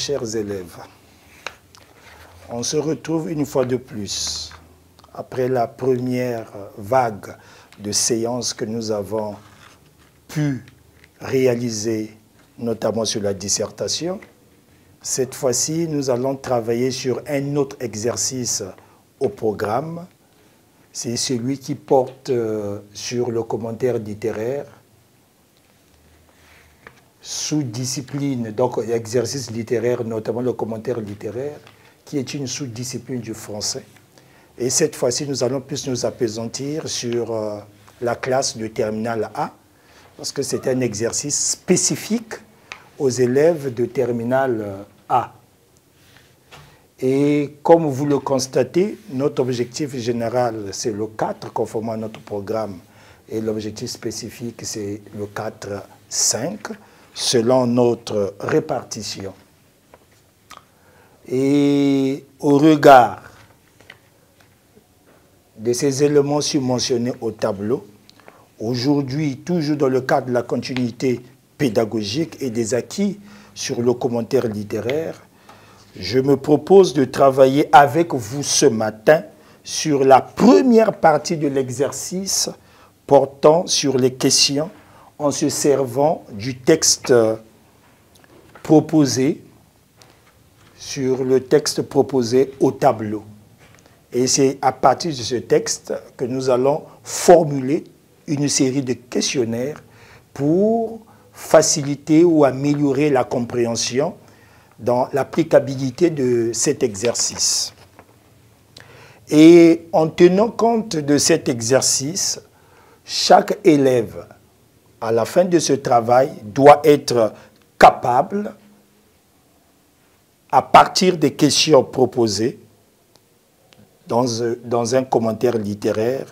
Chers élèves. On se retrouve une fois de plus après la première vague de séances que nous avons pu réaliser, notamment sur la dissertation. Cette fois-ci, nous allons travailler sur un autre exercice au programme. C'est celui qui porte euh, sur le commentaire littéraire sous-discipline, donc exercice littéraire, notamment le commentaire littéraire, qui est une sous-discipline du français. Et cette fois-ci, nous allons plus nous apaisantir sur euh, la classe de terminale A, parce que c'est un exercice spécifique aux élèves de terminale euh, A. Et comme vous le constatez, notre objectif général, c'est le 4, conformément à notre programme, et l'objectif spécifique, c'est le 4-5 selon notre répartition. Et au regard de ces éléments submentionnés au tableau, aujourd'hui, toujours dans le cadre de la continuité pédagogique et des acquis sur le commentaire littéraire, je me propose de travailler avec vous ce matin sur la première partie de l'exercice portant sur les questions en se servant du texte proposé sur le texte proposé au tableau. Et c'est à partir de ce texte que nous allons formuler une série de questionnaires pour faciliter ou améliorer la compréhension dans l'applicabilité de cet exercice. Et en tenant compte de cet exercice, chaque élève à la fin de ce travail, doit être capable, à partir des questions proposées dans, dans un commentaire littéraire,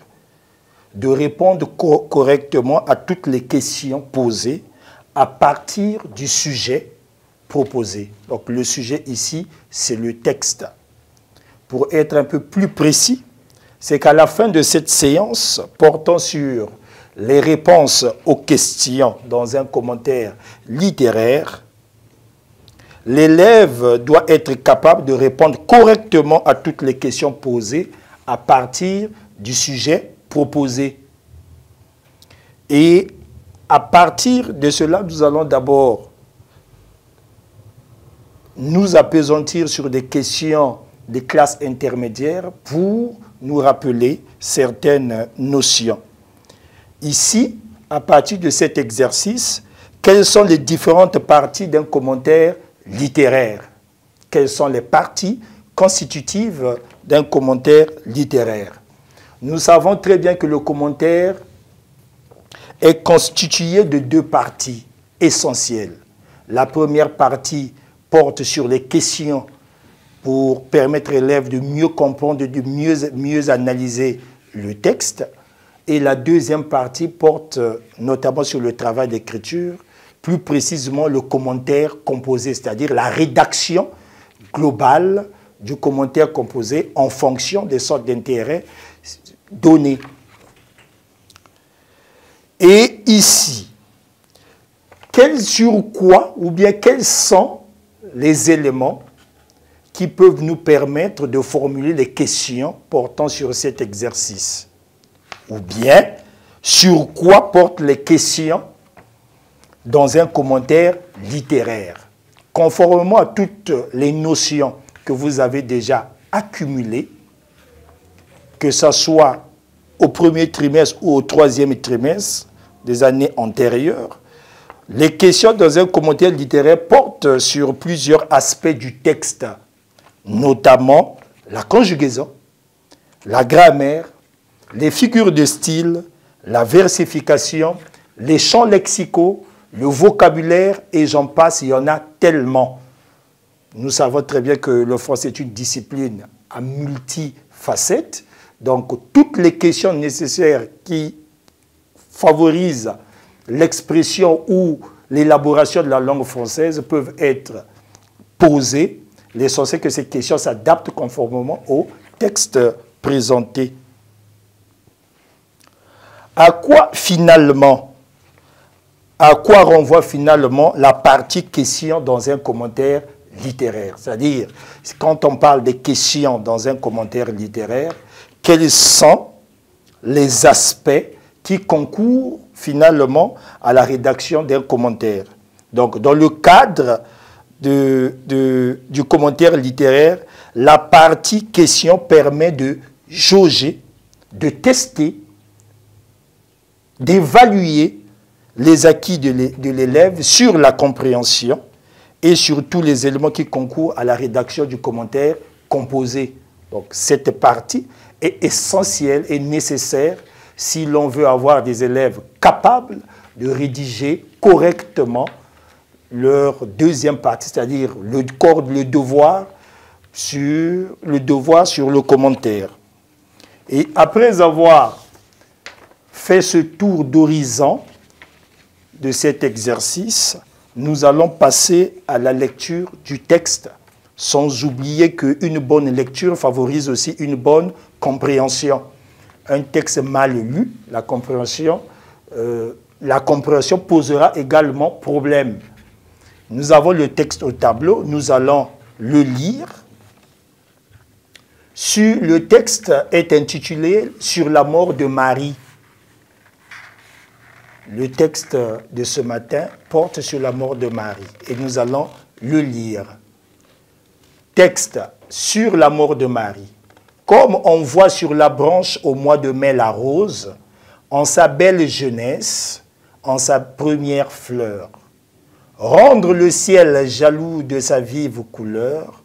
de répondre correctement à toutes les questions posées à partir du sujet proposé. Donc le sujet ici, c'est le texte. Pour être un peu plus précis, c'est qu'à la fin de cette séance portant sur les réponses aux questions dans un commentaire littéraire, l'élève doit être capable de répondre correctement à toutes les questions posées à partir du sujet proposé. Et à partir de cela, nous allons d'abord nous apaisantir sur des questions des classes intermédiaires pour nous rappeler certaines notions. Ici, à partir de cet exercice, quelles sont les différentes parties d'un commentaire littéraire? Quelles sont les parties constitutives d'un commentaire littéraire? Nous savons très bien que le commentaire est constitué de deux parties essentielles. La première partie porte sur les questions pour permettre à l'élève de mieux comprendre, de mieux, mieux analyser le texte. Et la deuxième partie porte euh, notamment sur le travail d'écriture, plus précisément le commentaire composé, c'est-à-dire la rédaction globale du commentaire composé en fonction des sortes d'intérêts donnés. Et ici, quels sur quoi ou bien quels sont les éléments qui peuvent nous permettre de formuler les questions portant sur cet exercice? Ou bien sur quoi portent les questions dans un commentaire littéraire. Conformément à toutes les notions que vous avez déjà accumulées, que ce soit au premier trimestre ou au troisième trimestre des années antérieures, les questions dans un commentaire littéraire portent sur plusieurs aspects du texte, notamment la conjugaison, la grammaire, les figures de style, la versification, les champs lexicaux, le vocabulaire, et j'en passe, il y en a tellement. Nous savons très bien que le français est une discipline à multifacettes, donc toutes les questions nécessaires qui favorisent l'expression ou l'élaboration de la langue française peuvent être posées. L'essentiel que ces questions s'adaptent conformément au texte présenté à quoi finalement, à quoi renvoie finalement la partie question dans un commentaire littéraire? C'est-à-dire, quand on parle des questions dans un commentaire littéraire, quels sont les aspects qui concourent finalement à la rédaction d'un commentaire? Donc, dans le cadre du commentaire littéraire, la partie question permet de jauger, de tester, d'évaluer les acquis de l'élève sur la compréhension et sur tous les éléments qui concourent à la rédaction du commentaire composé. Donc cette partie est essentielle et nécessaire si l'on veut avoir des élèves capables de rédiger correctement leur deuxième partie, c'est-à-dire le, devoir sur le devoir sur le commentaire. Et après avoir fait ce tour d'horizon de cet exercice, nous allons passer à la lecture du texte, sans oublier qu'une bonne lecture favorise aussi une bonne compréhension. Un texte mal lu, la compréhension, euh, la compréhension posera également problème. Nous avons le texte au tableau, nous allons le lire. Le texte est intitulé Sur la mort de Marie. Le texte de ce matin porte sur la mort de Marie et nous allons le lire. Texte sur la mort de Marie. Comme on voit sur la branche au mois de mai la rose, en sa belle jeunesse, en sa première fleur rendre le ciel jaloux de sa vive couleur,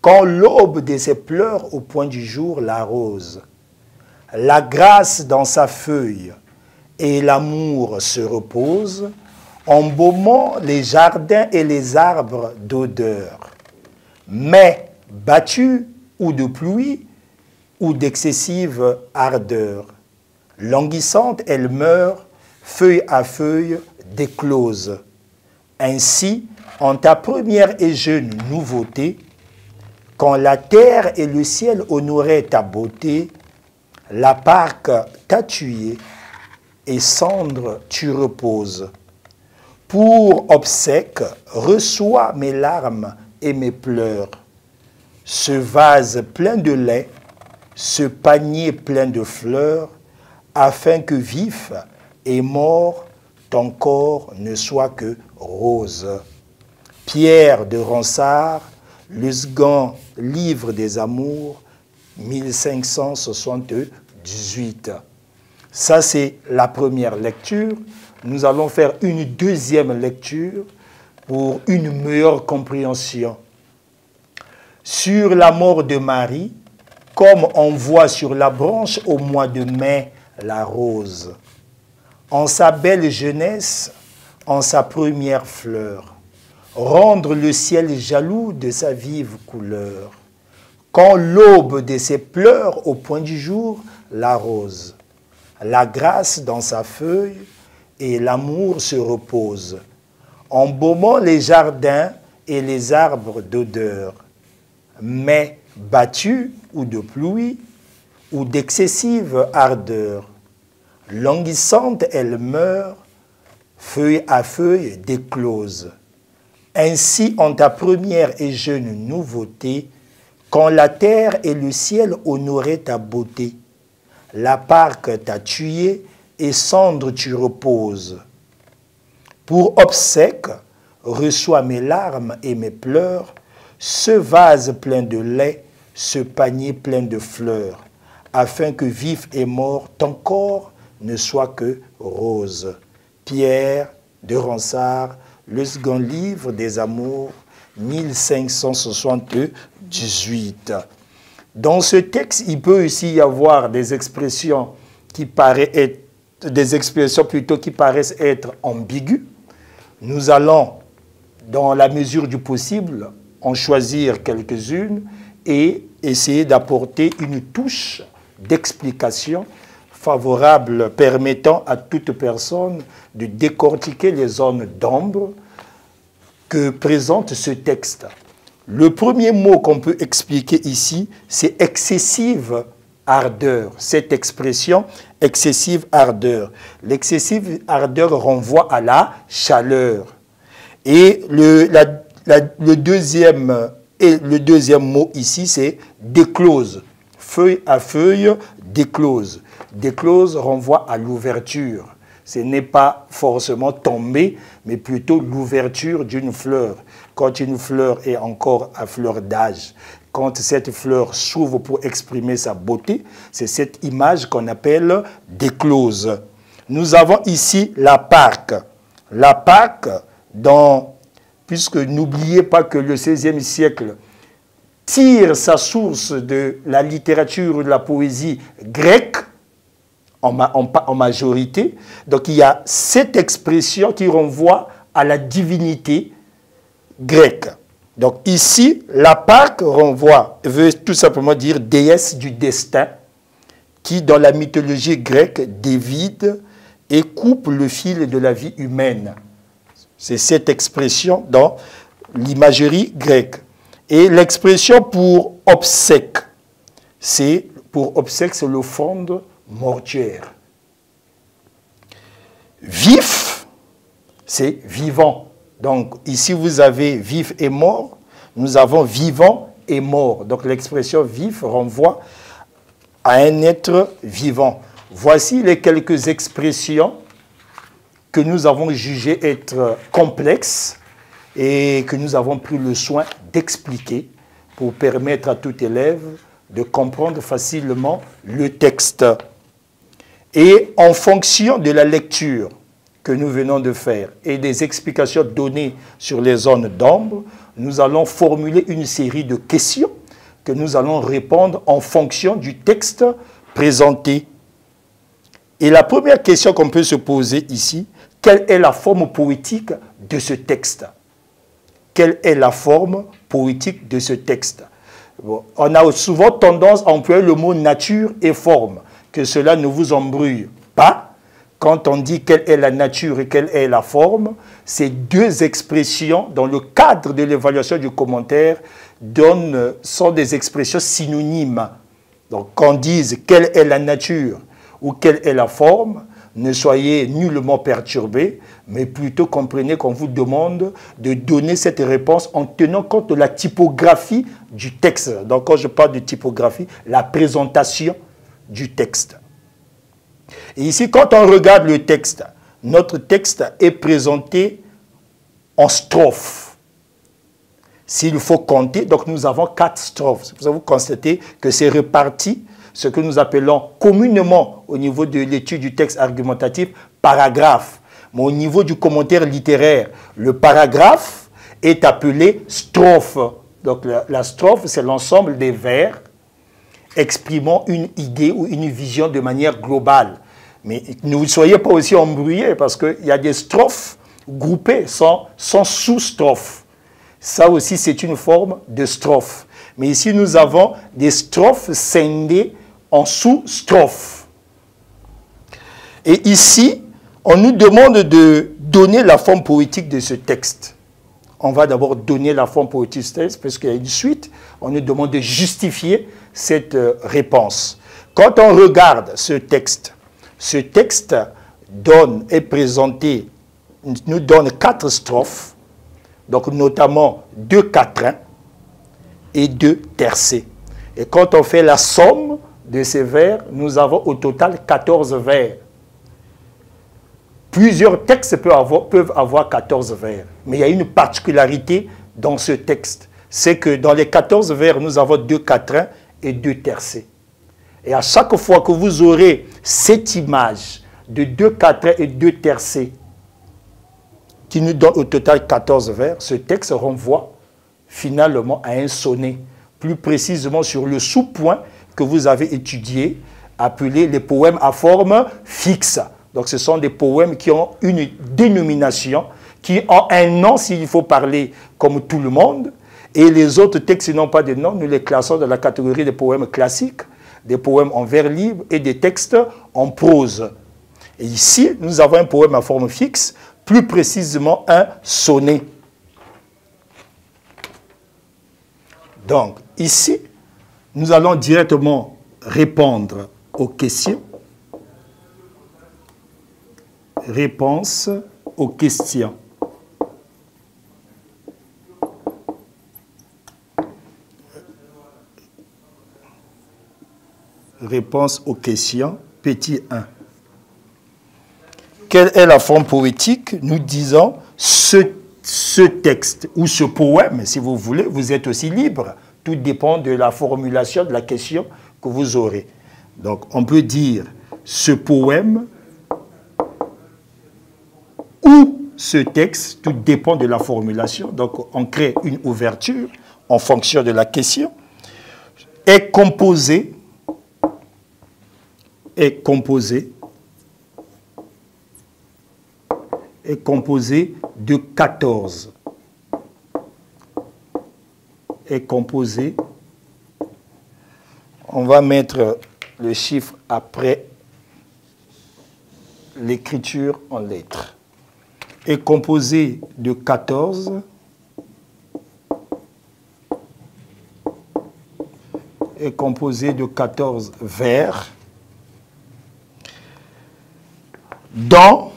quand l'aube de ses pleurs au point du jour l'arrose. La grâce dans sa feuille et l'amour se repose, embaumant les jardins et les arbres d'odeur. Mais battus ou de pluie ou d'excessive ardeur, languissante, elle meurt, feuille à feuille, déclose ainsi, en ta première et jeune nouveauté, quand la terre et le ciel honoraient ta beauté, la parque t'a tué et cendre tu reposes. Pour obsèque, reçois mes larmes et mes pleurs. Ce vase plein de lait, ce panier plein de fleurs, afin que vif et mort ton corps ne soit que rose. Pierre de Ronsard, second livre des amours, 1578. Ça, c'est la première lecture. Nous allons faire une deuxième lecture pour une meilleure compréhension. Sur la mort de Marie, comme on voit sur la branche au mois de mai la rose. En sa belle jeunesse, en sa première fleur, rendre le ciel jaloux de sa vive couleur, quand l'aube de ses pleurs au point du jour la rose, la grâce dans sa feuille et l'amour se repose, embaumant les jardins et les arbres d'odeur, mais battus ou de pluie ou d'excessive ardeur, languissante elle meurt feuille à feuille déclose. Ainsi en ta première et jeune nouveauté, quand la terre et le ciel honoraient ta beauté, la parque t'a tué et cendre tu reposes. Pour obsèque, reçois mes larmes et mes pleurs, ce vase plein de lait, ce panier plein de fleurs, afin que vif et mort ton corps ne soit que rose. Pierre de Ronsard, le second livre des amours, 1578. Dans ce texte, il peut aussi y avoir des expressions qui paraissent être, des expressions plutôt qui paraissent être ambiguës. Nous allons, dans la mesure du possible, en choisir quelques-unes et essayer d'apporter une touche d'explication favorable permettant à toute personne de décortiquer les zones d'ombre que présente ce texte. Le premier mot qu'on peut expliquer ici, c'est excessive ardeur. Cette expression, excessive ardeur. L'excessive ardeur renvoie à la chaleur. Et le, deuxième mot ici, c'est déclose. Feuille à feuille, déclose. Déclose renvoie à l'ouverture. Ce n'est pas forcément tomber, mais plutôt l'ouverture d'une fleur. Quand une fleur est encore à fleur d'âge, quand cette fleur s'ouvre pour exprimer sa beauté, c'est cette image qu'on appelle déclose. Nous avons ici la Pâque. La Pâque, puisque n'oubliez pas que le XVIe siècle tire sa source de la littérature, de la poésie grecque, en, en, majorité. Donc il y a cette expression qui renvoie à la divinité Donc ici, la Pâque renvoie, veut tout simplement dire déesse du destin, qui dans la mythologie grecque dévide et coupe le fil de la vie humaine. C'est cette expression dans l'imagerie grecque. Et l'expression pour obsèque, c'est pour obsèque, c'est fond mortuaire. Vif, c'est vivant. Donc ici, vous avez vif et mort. Nous avons vivant et mort. Donc l'expression vif renvoie à un être vivant. Voici les quelques expressions que nous avons jugées être complexes et que nous avons pris le soin d'expliquer pour permettre à tout élève de comprendre facilement le texte. Et en fonction de la lecture que nous venons de faire et des explications données sur les zones d'ombre, nous allons formuler une série de questions que nous allons répondre en fonction du texte présenté. Et la première question qu'on peut se poser ici, quelle est la forme poétique de ce texte? Quelle est la forme poétique de ce texte? On a souvent tendance à employer le mot nature et forme que cela ne vous embrouille. Quand on dit quelle est la nature et quelle est la forme, ces deux expressions, dans le cadre de l'évaluation du commentaire, sont des expressions synonymes. Donc, qu'on dise quelle est la nature ou quelle est la forme, ne soyez nullement perturbés, mais plutôt comprenez qu'on vous demande de donner cette réponse en tenant compte de la typographie du texte. Donc, quand je parle de typographie, la présentation du texte. Et ici, quand on regarde le texte, notre texte est présenté en strophes. S'il faut compter, donc nous avons quatre strophes. Vous avez constaté que c'est réparti, ce que nous appelons communément au niveau de l'étude du texte argumentatif, paragraphe. Mais au niveau du commentaire littéraire, le paragraphe est appelé strophe. Donc la strophe, c'est l'ensemble des vers exprimant une idée ou une vision de manière globale. Mais ne soyez pas aussi embrouillés parce qu'il y a des strophes groupées sans, sans sous-strophes. Ça aussi, c'est une forme de strophe. Mais ici, nous avons des strophes scindées en sous-strophes. Et ici, on nous demande de donner la forme poétique de ce texte. On va d'abord donner la forme poétique de ce texte parce qu'il y a une suite. On nous demande de justifier cette euh, réponse. Quand on regarde ce texte, ce texte donne, est présenté, nous donne quatre strophes, donc notamment deux quatrains et deux tercés. Et quand on fait la somme de ces vers, nous avons au total 14 vers. Plusieurs textes peuvent avoir, peuvent avoir 14 vers, mais il y a une particularité dans ce texte, c'est que dans les 14 vers, nous avons deux quatrains et deux tercés. Et à chaque fois que vous aurez cette image de deux quatrains et deux tercés, qui nous donne au total 14 vers, ce texte renvoie finalement à un sonnet, plus précisément sur le sous-point que vous avez étudié, appelé les poèmes à forme fixe. Donc ce sont des poèmes qui ont une dénomination, qui ont un nom s'il faut parler comme tout le monde, et les autres textes qui n'ont pas de nom, nous les classons dans la catégorie des poèmes classiques, des poèmes en vers libre et des textes en prose. Et ici, nous avons un poème à forme fixe, plus précisément un sonnet. Donc, ici, nous allons directement répondre aux questions. Réponse aux questions. Réponse aux questions, petit 1. Quelle est la forme poétique Nous disons ce, ce texte ou ce poème, si vous voulez, vous êtes aussi libre. Tout dépend de la formulation de la question que vous aurez. Donc on peut dire ce poème ou ce texte, tout dépend de la formulation. Donc on crée une ouverture en fonction de la question, est composé, est composé, est composé de 14. Est composé, on va mettre le chiffre après l'écriture en lettres. Est composé de 14 est composé de 14 vers dans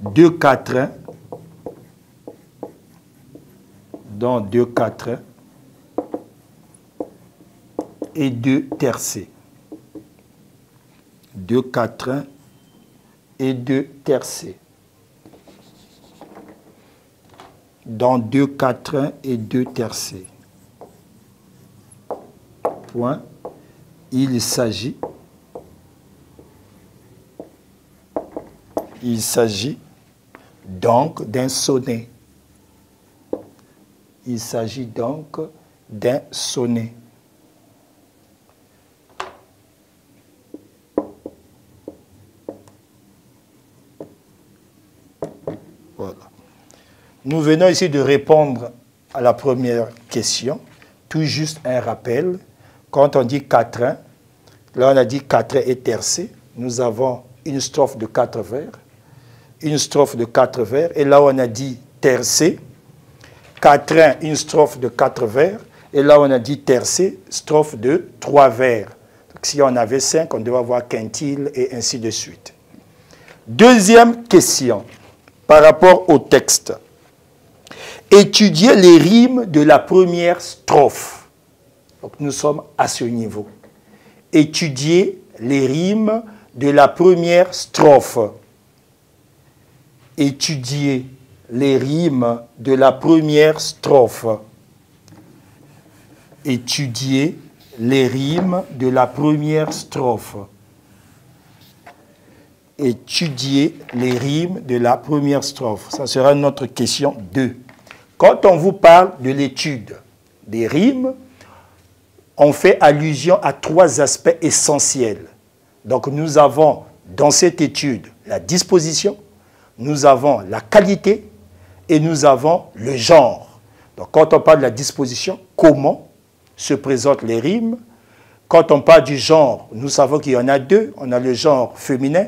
deux quatrains, dans deux quatrains et deux tercets. Deux quatrains et deux tercets. dans deux quatrains et deux tercets. Point. Il s'agit il s'agit donc d'un sonnet. Il s'agit donc d'un sonnet. Nous venons ici de répondre à la première question, tout juste un rappel. Quand on dit quatrain, là on a dit quatrain et tercé, nous avons une strophe de quatre vers, une strophe de quatre vers, et là on a dit tercé, quatrain, une strophe de quatre vers, et là on a dit tercé, strophe de trois vers. Si on avait cinq, on devait avoir quintile et ainsi de suite. Deuxième question par rapport au texte étudier les rimes de la première strophe. Donc nous sommes à ce niveau. Étudier les rimes de la première strophe. Étudier les rimes de la première strophe. Étudier les rimes de la première strophe. Étudier les rimes de la première strophe. Ça sera notre question 2. Quand on vous parle de l'étude des rimes, on fait allusion à trois aspects essentiels. Donc nous avons dans cette étude la disposition, nous avons la qualité et nous avons le genre. Donc quand on parle de la disposition, comment se présentent les rimes? Quand on parle du genre, nous savons qu'il y en a deux. On a le genre féminin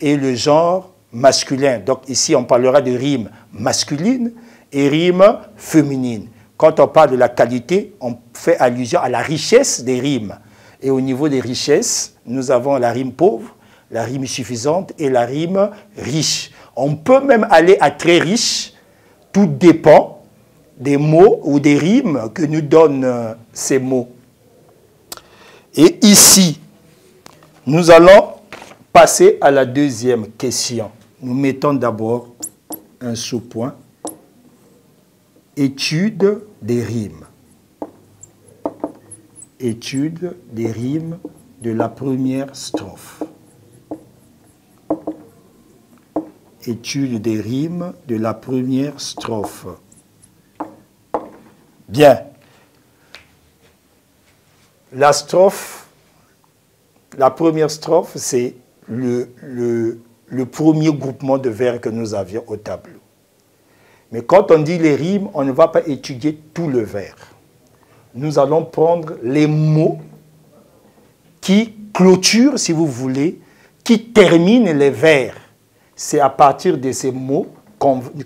et le genre masculin. Donc ici, on parlera de rimes masculines et rimes féminines. Quand on parle de la qualité, on fait allusion à la richesse des rimes. Et au niveau des richesses, nous avons la rime pauvre, la rime suffisante et la rime riche. On peut même aller à très riche, tout dépend des mots ou des rimes que nous donnent euh, ces mots. Et ici, nous allons passer à la deuxième question. Nous mettons d'abord un sous-point Étude des rimes. Étude des rimes de la première strophe. Étude des rimes de la première strophe. Bien. La strophe, la première strophe, c'est le, le, le premier groupement de vers que nous avions au tableau. Mais quand on dit les rimes, on ne va pas étudier tout le vers. Nous allons prendre les mots qui clôturent, si vous voulez, qui terminent les vers. C'est à partir de ces mots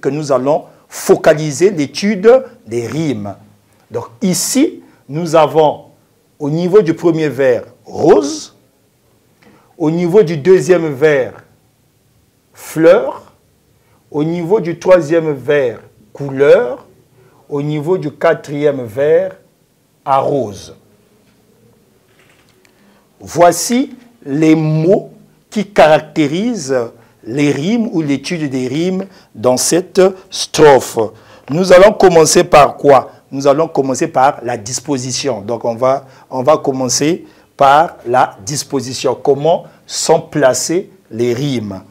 que nous allons focaliser l'étude des rimes. Donc ici, nous avons au niveau du premier vers rose, au niveau du deuxième vers fleur, au niveau du troisième vers, couleur. Au niveau du quatrième vers, arrose. Voici les mots qui caractérisent les rimes ou l'étude des rimes dans cette strophe. Nous allons commencer par quoi? Nous allons commencer par la disposition. Donc on va, commencer par la disposition. Comment sont placées les rimes?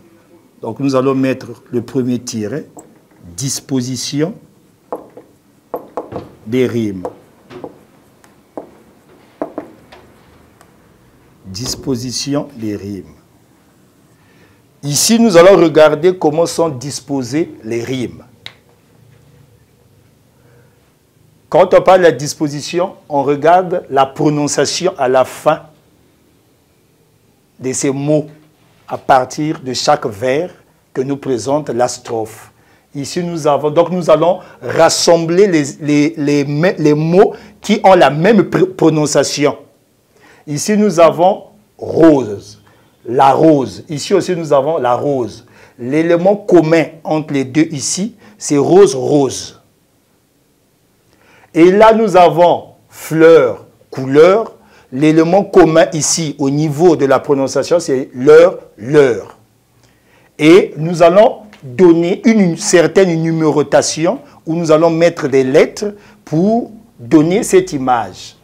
Donc nous allons mettre le premier tiret. Disposition des rimes. Disposition des rimes. Ici, nous allons regarder comment sont disposées les rimes. Quand on parle de la disposition, on regarde la prononciation à la fin de ces mots à partir de chaque vers que nous présente la strophe. Ici, nous avons, donc nous allons rassembler les, les, les mots qui ont la même prononciation. Ici, nous avons rose, la rose. Ici aussi, nous avons la rose. L'élément commun entre les deux ici, c'est rose-rose. Et là, nous avons fleur, couleur. L'élément commun ici, au niveau de la prononciation, c'est leur, leur. Et nous allons donner une certaine numérotation où nous allons mettre des lettres pour donner cette image.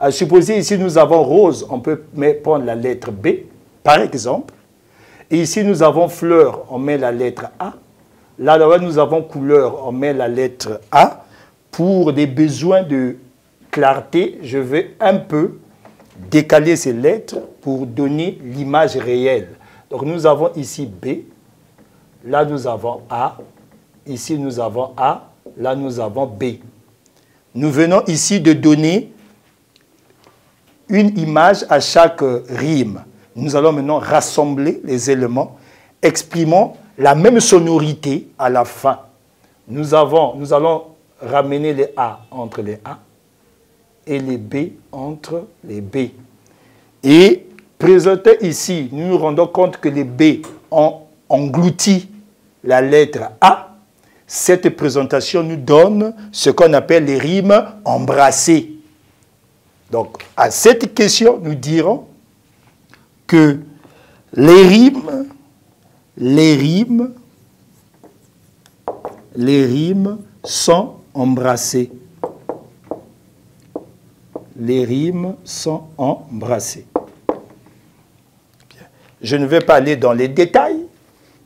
À supposer ici nous avons rose, on peut prendre la lettre B, par exemple. Ici nous avons fleur, on met la lettre A. Là nous avons couleur, on met la lettre A. Pour des besoins de clarté, je vais un peu décaler ces lettres pour donner l'image réelle. Donc nous avons ici B, là nous avons A, ici nous avons A, là nous avons B. Nous venons ici de donner une image à chaque rime. Nous allons maintenant rassembler les éléments, exprimant la même sonorité à la fin. Nous, allons ramener les A entre les A et les B entre les B. Et présenter ici, nous nous rendons compte que les B ont englouti la lettre A. Cette présentation nous donne ce qu'on appelle les rimes embrassées. Donc, à cette question, nous dirons que les rimes, les rimes, les rimes sont embrassées. Les rimes sont embrassées. Je ne vais pas aller dans les détails,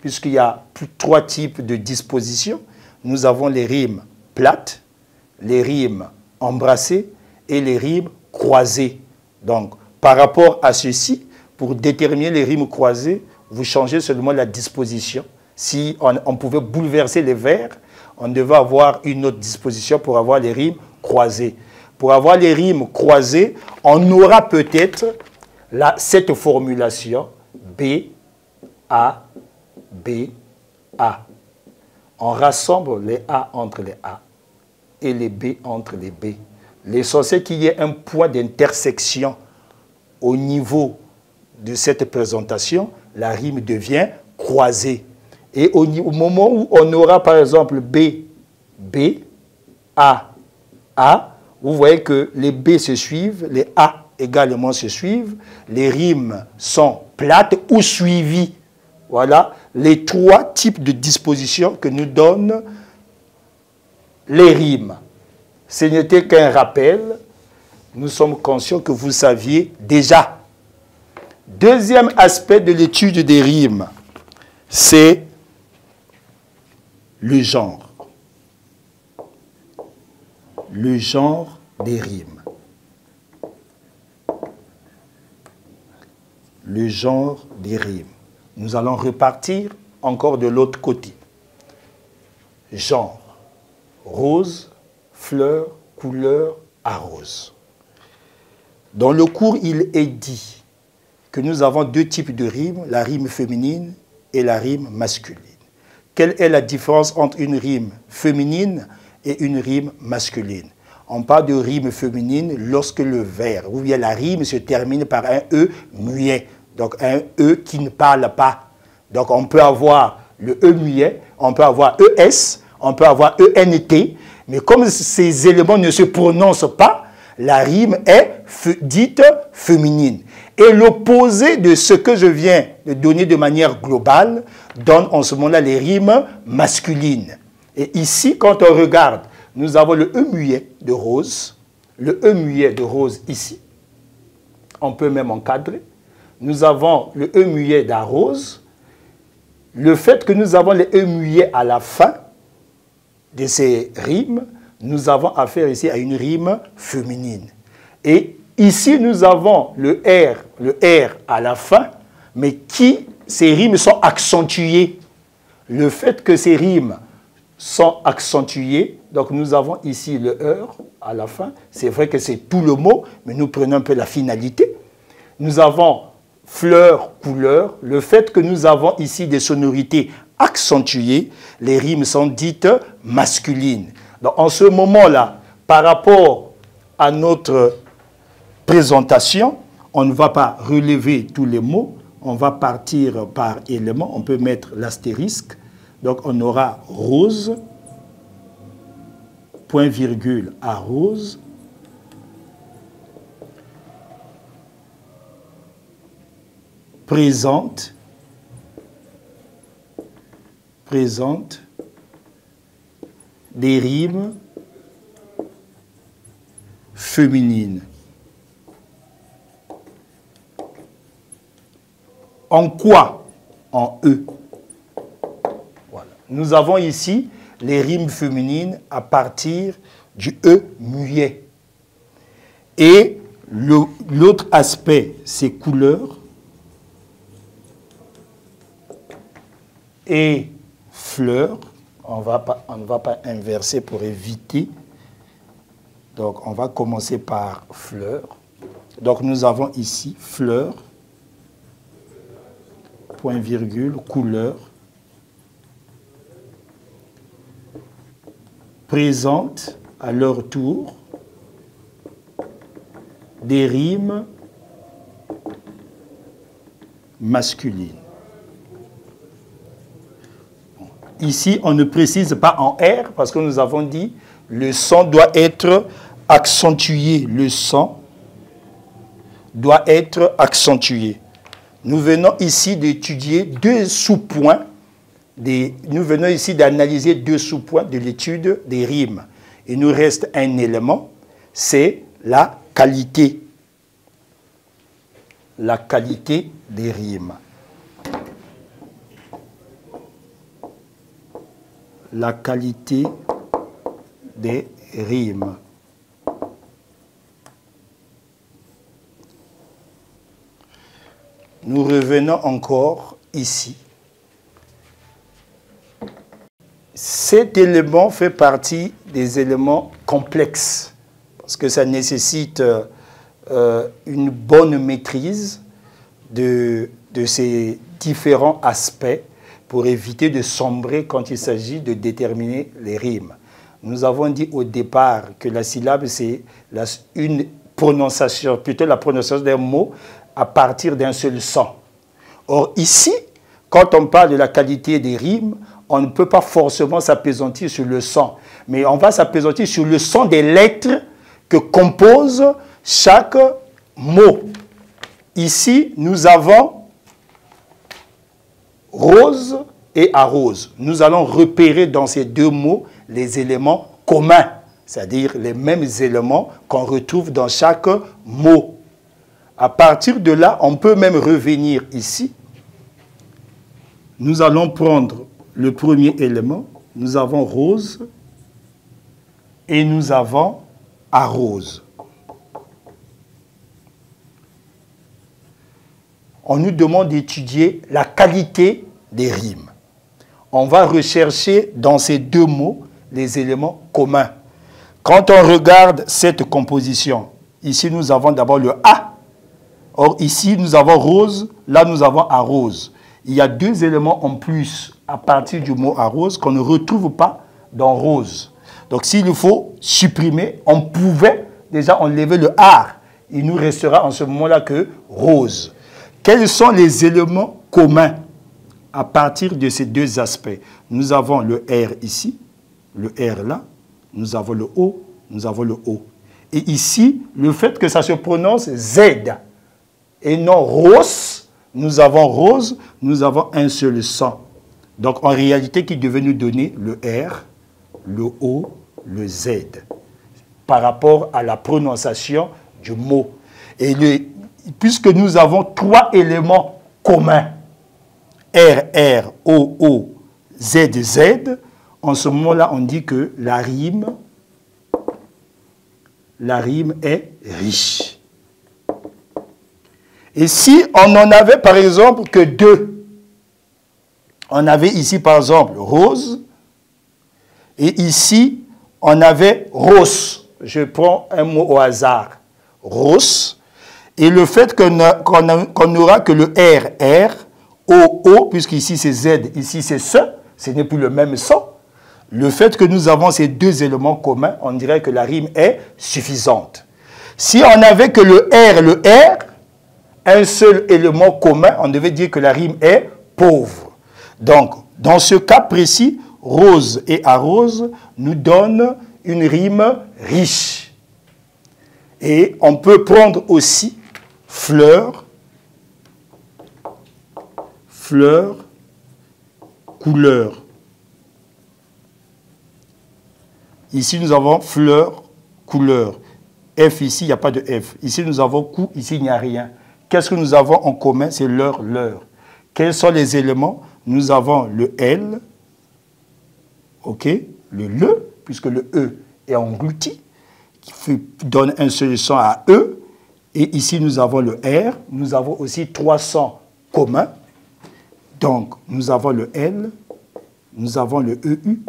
puisqu'il y a trois types de dispositions. Nous avons les rimes plates, les rimes embrassées et les rimes croisées. Donc, par rapport à ceci, pour déterminer les rimes croisées, vous changez seulement la disposition. Si on, pouvait bouleverser les vers, on devait avoir une autre disposition pour avoir les rimes croisées. Pour avoir les rimes croisées, on aura peut-être cette formulation B, A, B, A. On rassemble les A entre les A et les B entre les B. L'essentiel qu'il y ait un point d'intersection au niveau de cette présentation, la rime devient croisée. Et au, moment où on aura par exemple B, B, A, A, vous voyez que les B se suivent, les A également se suivent, les rimes sont plates ou suivies. Voilà les trois types de dispositions que nous donnent les rimes. Ce n'était qu'un rappel. Nous sommes conscients que vous saviez déjà. Deuxième aspect de l'étude des rimes, c'est le genre. Le genre des rimes. Le genre des rimes. Nous allons repartir encore de l'autre côté. Genre. Rose, fleur, couleur, arrose. Dans le cours, il est dit que nous avons deux types de rimes, la rime féminine et la rime masculine. Quelle est la différence entre une rime féminine et une rime masculine? On parle de rime féminine lorsque le vers, ou bien la rime se termine par un E muet, donc un E qui ne parle pas. Donc on peut avoir le E muet, on peut avoir ES, on peut avoir ENT, mais comme ces éléments ne se prononcent pas, la rime est dite féminine. Et l'opposé de ce que je viens de donner de manière globale donne en ce moment-là les rimes masculines. Et ici, quand on regarde, nous avons le E muet de rose, le E muet de rose ici. On peut même encadrer. Nous avons le E muet d'arrose. Le fait que nous avons le E muet à la fin de ces rimes, nous avons affaire ici à une rime féminine. Et ici, nous avons le R, le R à la fin, mais qui, ces rimes sont accentuées. Le fait que ces rimes sont accentuées, donc nous avons ici le R à la fin, c'est vrai que c'est tout le mot, mais nous prenons un peu la finalité. Nous avons fleur, couleur, le fait que nous avons ici des sonorités accentuées, les rimes sont dites masculines. Donc en ce moment-là, par rapport à notre présentation, on ne va pas relever tous les mots, on va partir par élément, on peut mettre l'astérisque. Donc on aura rose, point virgule à rose, présente, présente des rimes féminines. En quoi En E. Voilà. Nous avons ici les rimes féminines à partir du E muet. Et l'autre aspect, c'est couleur et fleur. On, ne va pas inverser pour éviter. Donc, on va commencer par fleur. Donc, nous avons ici fleur, point virgule, couleur, présente à leur tour des rimes masculines. Ici, on ne précise pas en R parce que nous avons dit le son doit être accentué. Le son doit être accentué. Nous venons ici d'étudier deux sous-points. nous venons ici d'analyser deux sous-points de l'étude des rimes. Il nous reste un élément, c'est la qualité. La qualité des rimes. la qualité des rimes. Nous revenons encore ici. Cet élément fait partie des éléments complexes parce que ça nécessite euh, une bonne maîtrise de, de ces différents aspects pour éviter de sombrer quand il s'agit de déterminer les rimes. Nous avons dit au départ que la syllabe, c'est une prononciation, plutôt la prononciation d'un mot à partir d'un seul son. Or, ici, quand on parle de la qualité des rimes, on ne peut pas forcément s'apaisantir sur le son, mais on va s'apaisantir sur le son des lettres que compose chaque mot. Ici, nous avons rose et arrose. Nous allons repérer dans ces deux mots les éléments communs, c'est-à-dire les mêmes éléments qu'on retrouve dans chaque mot. À partir de là, on peut même revenir ici. Nous allons prendre le premier élément. Nous avons rose et nous avons arrose. On nous demande d'étudier la qualité des rimes. On va rechercher dans ces deux mots les éléments communs. Quand on regarde cette composition, ici nous avons d'abord le A. Or ici nous avons rose, là nous avons arrose. Il y a deux éléments en plus à partir du mot arrose qu'on ne retrouve pas dans rose. Donc s'il faut supprimer, on pouvait déjà enlever le A. Il nous restera en ce moment-là que rose. Quels sont les éléments communs à partir de ces deux aspects? Nous avons le R ici, le R là, nous avons le O, nous avons le O. Et ici, le fait que ça se prononce Z et non rose, nous avons rose, nous avons un seul son. Donc en réalité, qui devait nous donner le R, le O, le Z, par rapport à la prononciation du mot. Et puisque nous avons trois éléments communs, R, R, O, O, Z, Z, en ce moment-là, on dit que la rime, la rime est riche. Et si on en avait par exemple que deux, on avait ici par exemple rose, et ici on avait rose. Je prends un mot au hasard. Rose. Et le fait qu'on n'aura que le R, R, O, O, puisqu'ici c'est Z, ici c'est ce, ce n'est plus le même son. Le fait que nous avons ces deux éléments communs, on dirait que la rime est suffisante. Si on n'avait que le R, le R, un seul élément commun, on devait dire que la rime est pauvre. Donc, dans ce cas précis, rose et arrose nous donnent une rime riche. Et on peut prendre aussi fleur, fleur, couleur. Ici, nous avons fleur, couleur. F ici, il n'y a pas de F. Ici, nous avons cou, ici, il n'y a rien. Qu'est-ce que nous avons en commun? C'est leur, leur. Quels sont les éléments? Nous avons le L, ok, le le, puisque le E est englouti, qui donne un seul son à E. Et ici, nous avons le R. Nous avons aussi trois sons communs. Donc, nous avons le L, nous avons le EU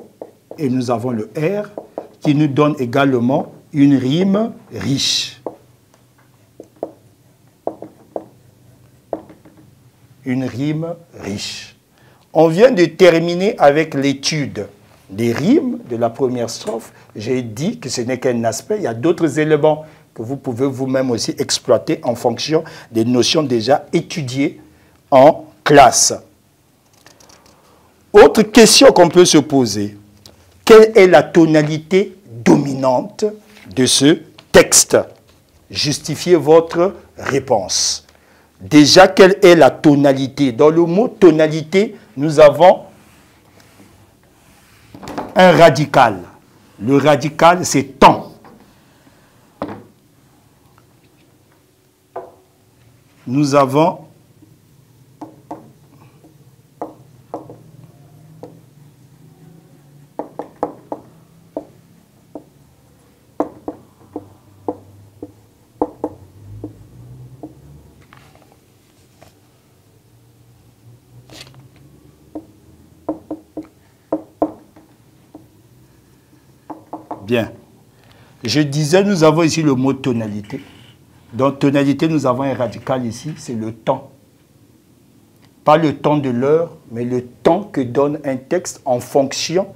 et nous avons le R, qui nous donne également une rime riche. Une rime riche. On vient de terminer avec l'étude des rimes de la première strophe. J'ai dit que ce n'est qu'un aspect, il y a d'autres éléments que vous pouvez vous-même aussi exploiter en fonction des notions déjà étudiées en classe. Autre question qu'on peut se poser, quelle est la tonalité dominante de ce texte? Justifiez votre réponse. Déjà, quelle est la tonalité? Dans le mot tonalité, nous avons un radical. Le radical, c'est temps. Nous avons Bien. Je disais, nous avons ici le mot tonalité. Dans tonalité, nous avons un radical ici, c'est le temps. Pas le temps de l'heure, mais le temps que donne un texte en fonction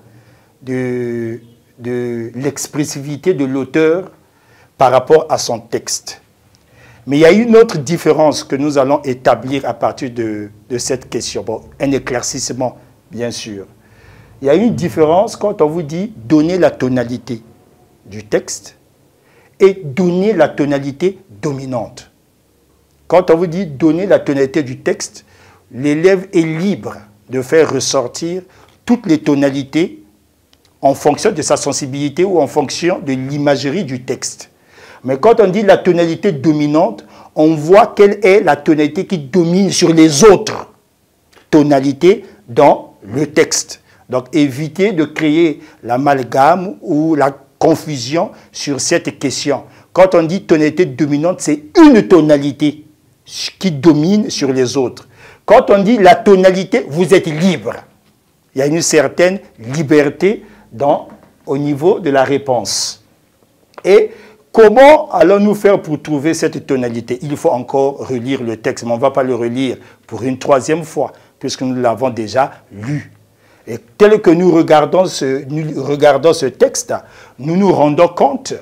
de, de l'expressivité de l'auteur par rapport à son texte. Mais il y a une autre différence que nous allons établir à partir de, de cette question. Bon, un éclaircissement, bien sûr. Il y a une différence quand on vous dit donner la tonalité du texte et donner la tonalité dominante. Quand on vous dit donner la tonalité du texte, l'élève est libre de faire ressortir toutes les tonalités en fonction de sa sensibilité ou en fonction de l'imagerie du texte. Mais quand on dit la tonalité dominante, on voit quelle est la tonalité qui domine sur les autres tonalités dans le texte. Donc évitez de créer l'amalgame ou la confusion sur cette question. Quand on dit tonalité dominante, c'est une tonalité qui domine sur les autres. Quand on dit la tonalité, vous êtes libre. Il y a une certaine liberté au niveau de la réponse. Et comment allons-nous faire pour trouver cette tonalité? Il faut encore relire le texte, mais on ne va pas le relire pour une troisième fois, puisque nous l'avons déjà lu. Et tel que nous regardons ce, texte, nous nous rendons compte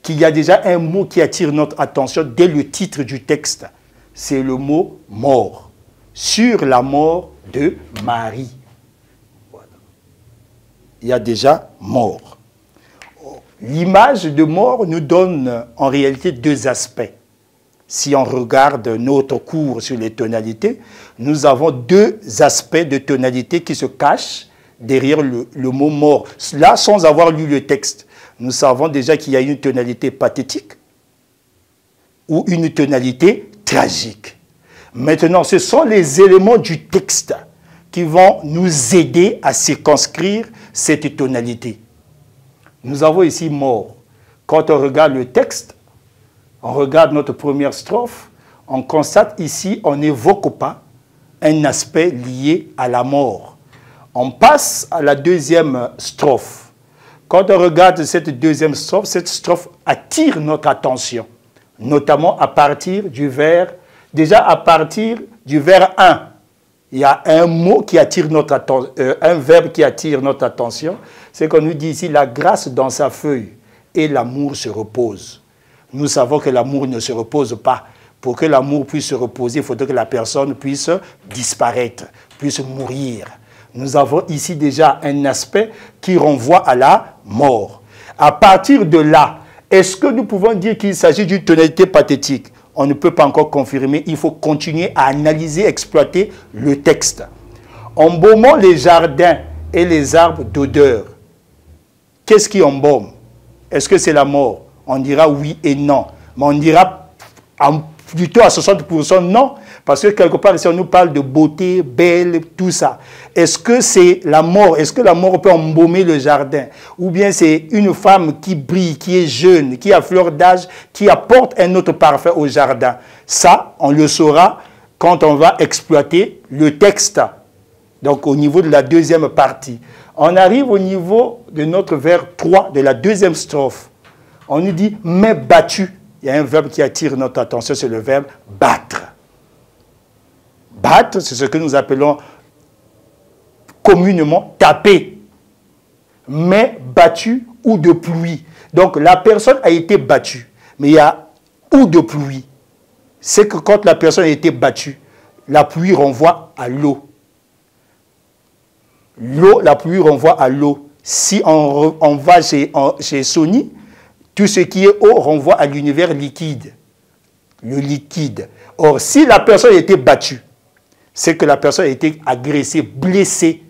qu'il y a déjà un mot qui attire notre attention dès le titre du texte. C'est le mot mort. Sur la mort de Marie. Il y a déjà mort. L'image de mort nous donne en réalité deux aspects. Si on regarde notre cours sur les tonalités, nous avons deux aspects de tonalité qui se cachent derrière le, mot mort. Là, sans avoir lu le texte, nous savons déjà qu'il y a une tonalité pathétique ou une tonalité tragique. Maintenant, ce sont les éléments du texte qui vont nous aider à circonscrire cette tonalité. Nous avons ici mort. Quand on regarde le texte, on regarde notre première strophe, on constate ici, on n'évoque pas un aspect lié à la mort. On passe à la deuxième strophe. Quand on regarde cette deuxième strophe, cette strophe attire notre attention, notamment à partir du vers, déjà à partir du vers 1. Il y a un mot qui attire notre attention, euh, un verbe qui attire notre attention, c'est qu'on nous dit ici la grâce dans sa feuille et l'amour se repose. Nous savons que l'amour ne se repose pas. Pour que l'amour puisse se reposer, il faudrait que la personne puisse disparaître, puisse mourir. Nous avons ici déjà un aspect qui renvoie à la mort. À partir de là, est-ce que nous pouvons dire qu'il s'agit d'une tonalité pathétique? On ne peut pas encore confirmer. Il faut continuer à analyser, exploiter le texte. Embaumant les jardins et les arbres d'odeur. Qu'est-ce qui embaume? Est-ce que c'est la mort? On dira oui et non. Mais on dira plutôt à 60% non, parce que quelque part, si on nous parle de beauté, belle, tout ça, est-ce que c'est la mort? Est-ce que la mort peut embaumer le jardin? Ou bien c'est une femme qui brille, qui est jeune, qui a fleur d'âge, qui apporte un autre parfum au jardin? Ça, on le saura quand on va exploiter le texte. Donc au niveau de la deuxième partie. On arrive au niveau de notre vers 3 de la deuxième strophe. On nous dit mais battu. Il y a un verbe qui attire notre attention, c'est le verbe battre. Battre, c'est ce que nous appelons communément taper. Mais battu ou de pluie. Donc la personne a été battue. Mais il y a ou de pluie. C'est que quand la personne a été battue, la pluie renvoie à l'eau. L'eau, la pluie renvoie à l'eau. Si on, va chez, chez Sony, tout ce qui est eau renvoie à l'univers liquide. Le liquide. Or, si la personne a été battue, c'est que la personne a été agressée, blessée,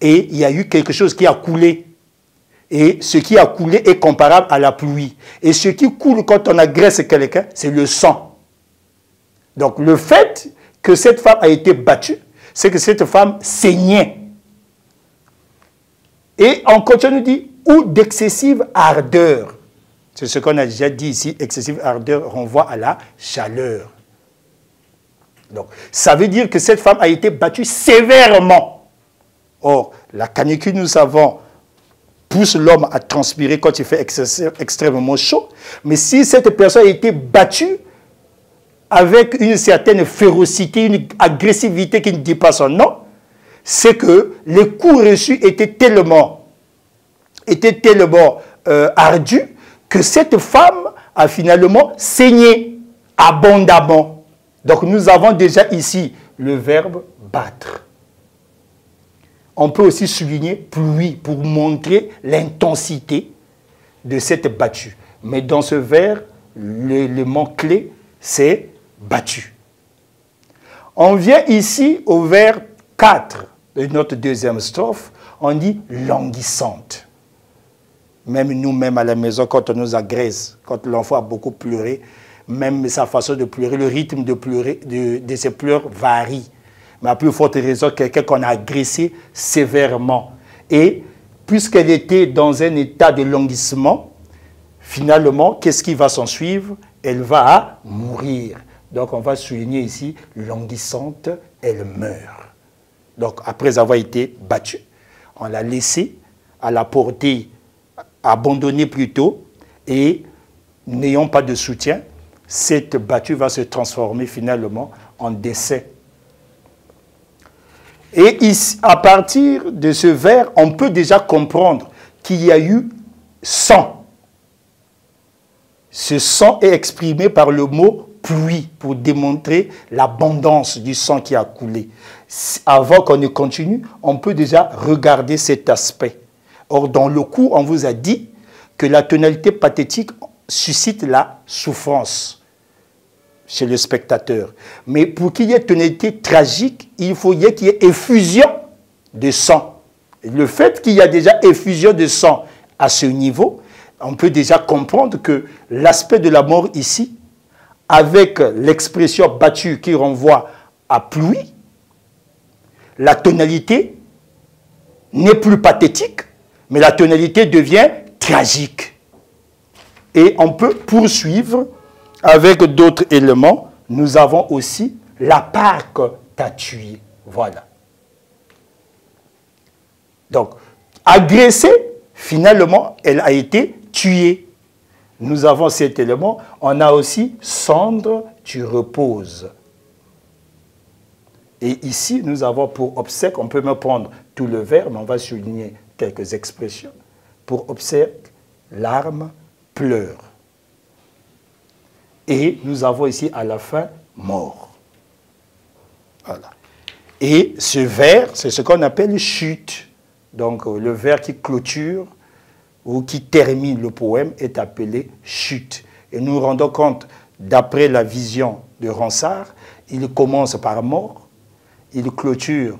et il y a eu quelque chose qui a coulé. Et ce qui a coulé est comparable à la pluie. Et ce qui coule quand on agresse quelqu'un, c'est le sang. Donc le fait que cette femme a été battue, c'est que cette femme saignait. Et on continue dit, ou d'excessive ardeur. C'est ce qu'on a déjà dit ici, excessive ardeur renvoie à la chaleur. Donc, ça veut dire que cette femme a été battue sévèrement. Or, la canicule, nous savons, pousse l'homme à transpirer quand il fait extrêmement chaud. Mais si cette personne a été battue avec une certaine férocité, une agressivité qui ne dit pas son nom, c'est que les coups reçus étaient tellement, étaient euh, ardus que cette femme a finalement saigné abondamment. Donc nous avons déjà ici le verbe battre. On peut aussi souligner pluie pour montrer l'intensité de cette battue. Mais dans ce vers, l'élément clé, c'est battu. On vient ici au vers 4 de notre deuxième strophe, on dit languissante. Même nous-mêmes à la maison, quand on nous agresse, quand l'enfant a beaucoup pleuré, même sa façon de pleurer, le rythme de, pleurer, de, ses pleurs varie. Mais à plus forte raison, quelqu'un qu'on a agressé sévèrement. Et puisqu'elle était dans un état de languissement, finalement, qu'est-ce qui va s'en suivre? Elle va mourir. Donc on va souligner ici, languissante, elle meurt. Donc après avoir été battue, on l'a laissée à la portée, abandonnée plutôt, et n'ayant pas de soutien, cette battue va se transformer finalement en décès. Et à partir de ce vers, on peut déjà comprendre qu'il y a eu sang. Ce sang est exprimé par le mot pluie pour démontrer l'abondance du sang qui a coulé. Avant qu'on ne continue, on peut déjà regarder cet aspect. Or, dans le coup, on vous a dit que la tonalité pathétique suscite la souffrance chez le spectateur. Mais pour qu'il y ait tonalité tragique, il faut qu'il y ait effusion de sang. Le fait qu'il y a déjà effusion de sang à ce niveau, on peut déjà comprendre que l'aspect de la mort ici, avec l'expression battue qui renvoie à pluie, la tonalité n'est plus pathétique, mais la tonalité devient tragique. Et on peut poursuivre avec d'autres éléments. Nous avons aussi la part que. Voilà. Donc, agressée, finalement, elle a été tuée. Nous avons cet élément. On a aussi cendre, tu reposes. Et ici, nous avons pour obsèque, on peut même prendre tout le vers, mais on va souligner quelques expressions. Pour obsèque, larmes, pleure. Et nous avons ici à la fin mort. Voilà. Et ce vers, c'est ce qu'on appelle chute. Donc euh, le vers qui clôture ou qui termine le poème est appelé chute. Et nous nous rendons compte, d'après la vision de Ronsard, il commence par mort, il clôture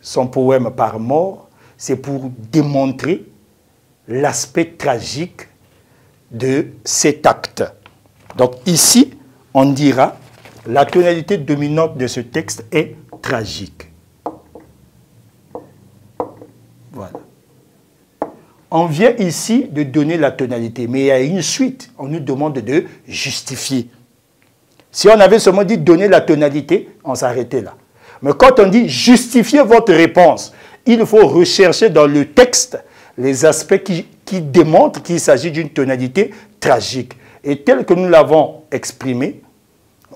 son poème par mort, c'est pour démontrer l'aspect tragique de cet acte. Donc ici, on dira, la tonalité dominante de ce texte est tragique. Voilà. On vient ici de donner la tonalité, mais il y a une suite. On nous demande de justifier. Si on avait seulement dit donner la tonalité, on s'arrêtait là. Mais quand on dit justifier votre réponse, il faut rechercher dans le texte les aspects qui, démontrent qu'il s'agit d'une tonalité tragique. Et tel que nous l'avons exprimé,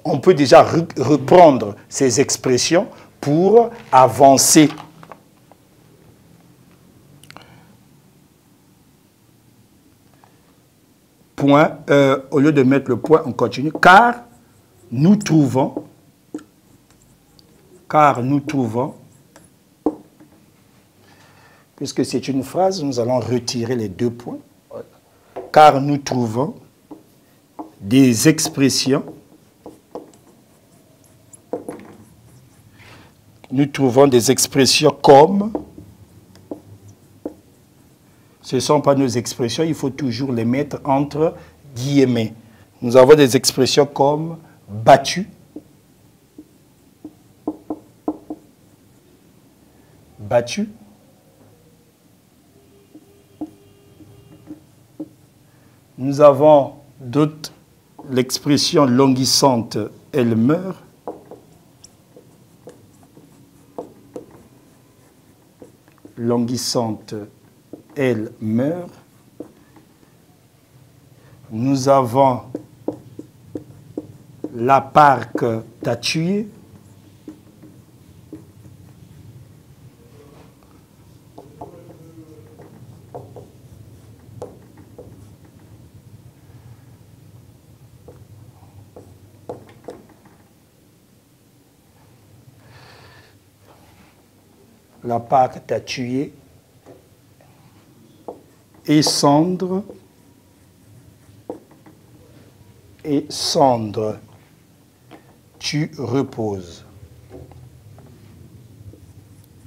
on peut déjà reprendre ces expressions pour avancer. Point, euh, au lieu de mettre le point, on continue. Car nous trouvons car nous trouvons, puisque c'est une phrase, nous allons retirer les deux points, car nous trouvons des expressions, nous trouvons des expressions comme, ce ne sont pas nos expressions, il faut toujours les mettre entre guillemets. Nous avons des expressions comme battu, battu. Nous avons d'autres, l'expression languissante, elle meurt. Languissante, elle meurt. Nous avons la parque t'a tué. Pâque t'a tué, et cendre, et cendre, tu reposes.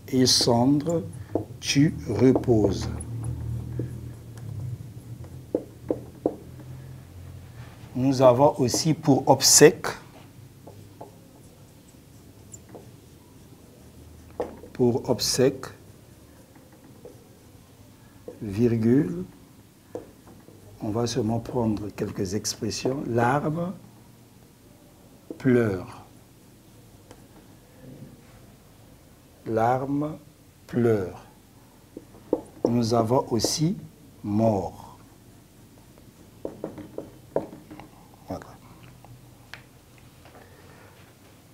Et cendre, tu reposes. Nous avons aussi pour obsèque pour obsèque, virgule, on va seulement prendre quelques expressions. L'arbre pleure. L'arme pleure. Nous avons aussi mort.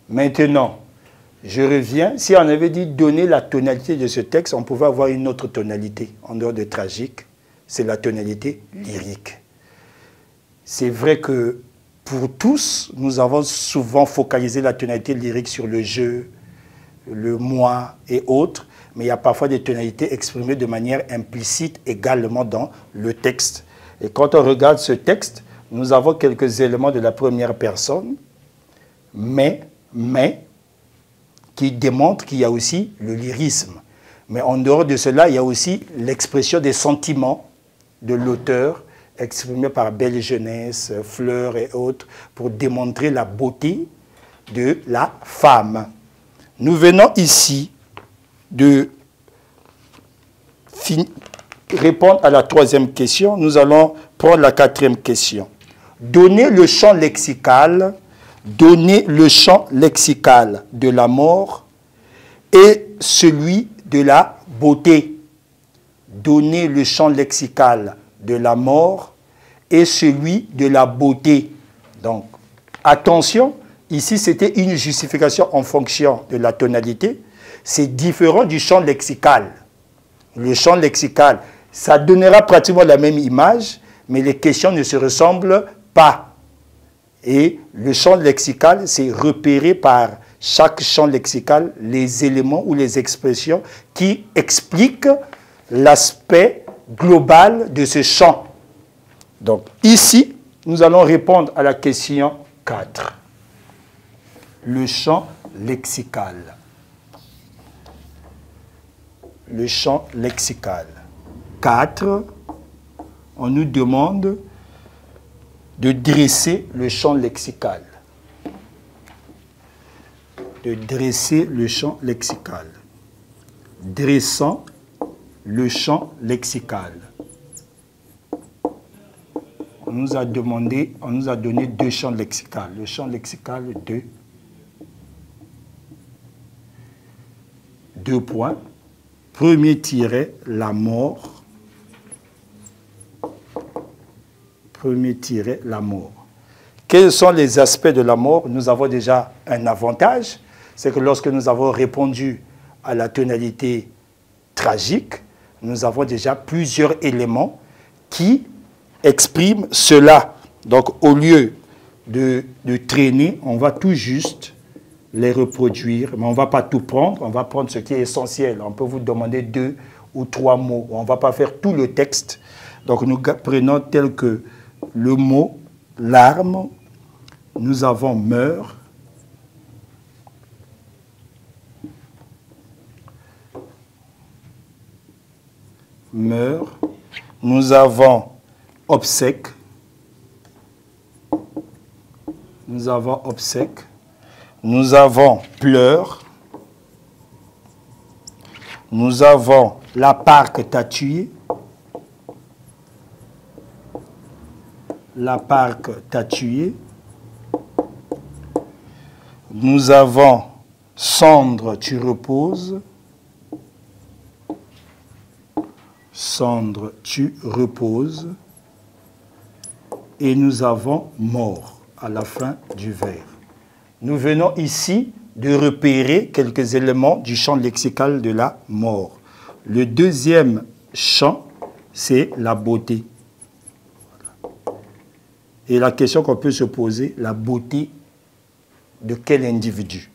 Maintenant, je reviens, si on avait dit donner la tonalité de ce texte, on pouvait avoir une autre tonalité en dehors de tragique, c'est la tonalité lyrique. C'est vrai que pour tous, nous avons souvent focalisé la tonalité lyrique sur le jeu, le moi et autres, mais il y a parfois des tonalités exprimées de manière implicite également dans le texte. Et quand on regarde ce texte, nous avons quelques éléments de la première personne, mais, mais, qui démontrent qu'il y a aussi le lyrisme. Mais en dehors de cela, il y a aussi l'expression des sentiments de l'auteur, exprimés par Belle Jeunesse, Fleurs et autres, pour démontrer la beauté de la femme. Nous venons ici de répondre à la troisième question. Nous allons prendre la quatrième question. Donner le champ lexical, donner le champ lexical de la mort et celui de la beauté. Donner le champ lexical de la mort et celui de la beauté. Donc, attention, ici c'était une justification en fonction de la tonalité. C'est différent du champ lexical. Le champ lexical, ça donnera pratiquement la même image, mais les questions ne se ressemblent pas. Et le champ lexical, c'est repéré par chaque champ lexical les éléments ou les expressions qui expliquent l'aspect global de ce champ. Donc ici, nous allons répondre à la question 4. Le champ lexical. Le champ lexical. 4. On nous demande de dresser le champ lexical. De dresser le champ lexical. Dressant le champ lexical. On nous a demandé, on nous a donné deux champs lexicaux. Le champ lexical de deux points. Premier tiret, la mort. Premier tiret, la mort. Quels sont les aspects de la mort? Nous avons déjà un avantage, c'est que lorsque nous avons répondu à la tonalité tragique, nous avons déjà plusieurs éléments qui expriment cela. Donc au lieu de, traîner, on va tout juste les reproduire, mais on ne va pas tout prendre, on va prendre ce qui est essentiel. On peut vous demander deux ou trois mots. On ne va pas faire tout le texte. Donc nous prenons tel que le mot larme, nous avons meurt, meurt. Nous avons obsèque. Nous avons obsèque. Nous avons pleurs. Nous avons la parque tatuée. La parque tatuée. Nous avons cendre, tu reposes. cendre, tu reposes. Et nous avons mort à la fin du vers. Nous venons ici de repérer quelques éléments du champ lexical de la mort. Le deuxième champ, c'est la beauté. Et la question qu'on peut se poser, la beauté de quel individu?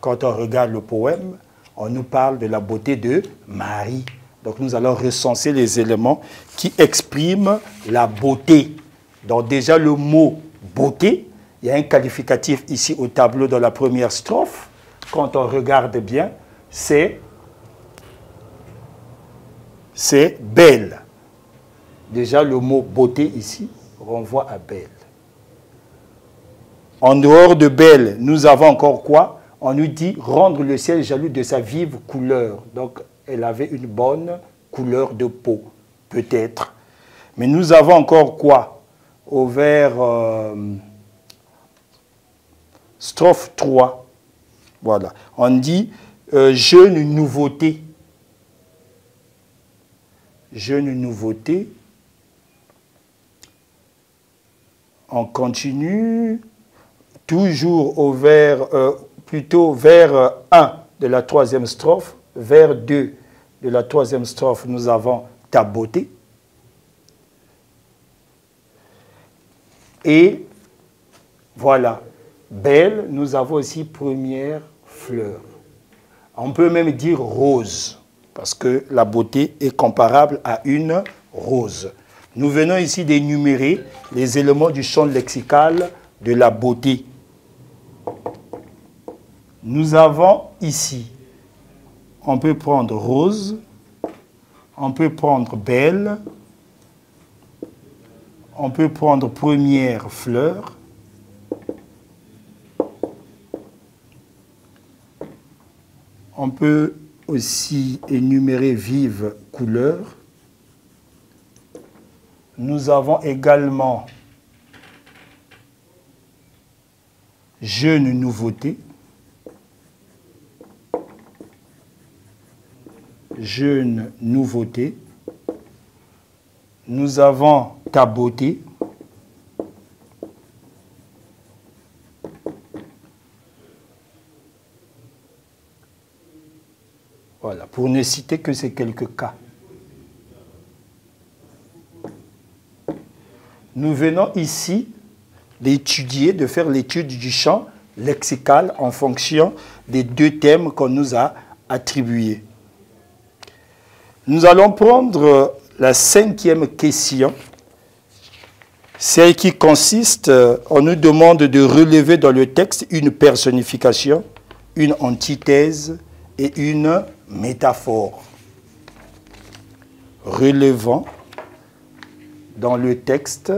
Quand on regarde le poème, on nous parle de la beauté de Marie. Donc nous allons recenser les éléments qui expriment la beauté. Donc déjà le mot beauté, il y a un qualificatif ici au tableau dans la première strophe. Quand on regarde bien, c'est c'est belle. Déjà le mot beauté ici renvoie à belle. En dehors de belle, nous avons encore quoi? On nous dit rendre le ciel jaloux de sa vive couleur. Donc elle avait une bonne couleur de peau, peut-être. Mais nous avons encore quoi? Au vers euh, strophe 3. Voilà. On dit euh, jeune nouveauté. Jeune nouveauté. On continue toujours au vers, euh, plutôt vers 1 de la troisième strophe vers 2 de la troisième strophe, nous avons ta beauté. Et voilà, belle, nous avons aussi première fleur. On peut même dire rose, parce que la beauté est comparable à une rose. Nous venons ici d'énumérer les éléments du champ lexical de la beauté. Nous avons ici, on peut prendre rose, on peut prendre belle, on peut prendre première fleur, on peut aussi énumérer vive couleur. Nous avons également jeune nouveauté. Jeune nouveauté. Nous avons ta. Voilà, pour ne citer que ces quelques cas. Nous venons ici d'étudier, de faire l'étude du champ lexical en fonction des deux thèmes qu'on nous a attribués. Nous allons prendre la cinquième question, celle qui consiste, on nous demande de relever dans le texte une personnification, une antithèse et une métaphore. Relevant dans le texte,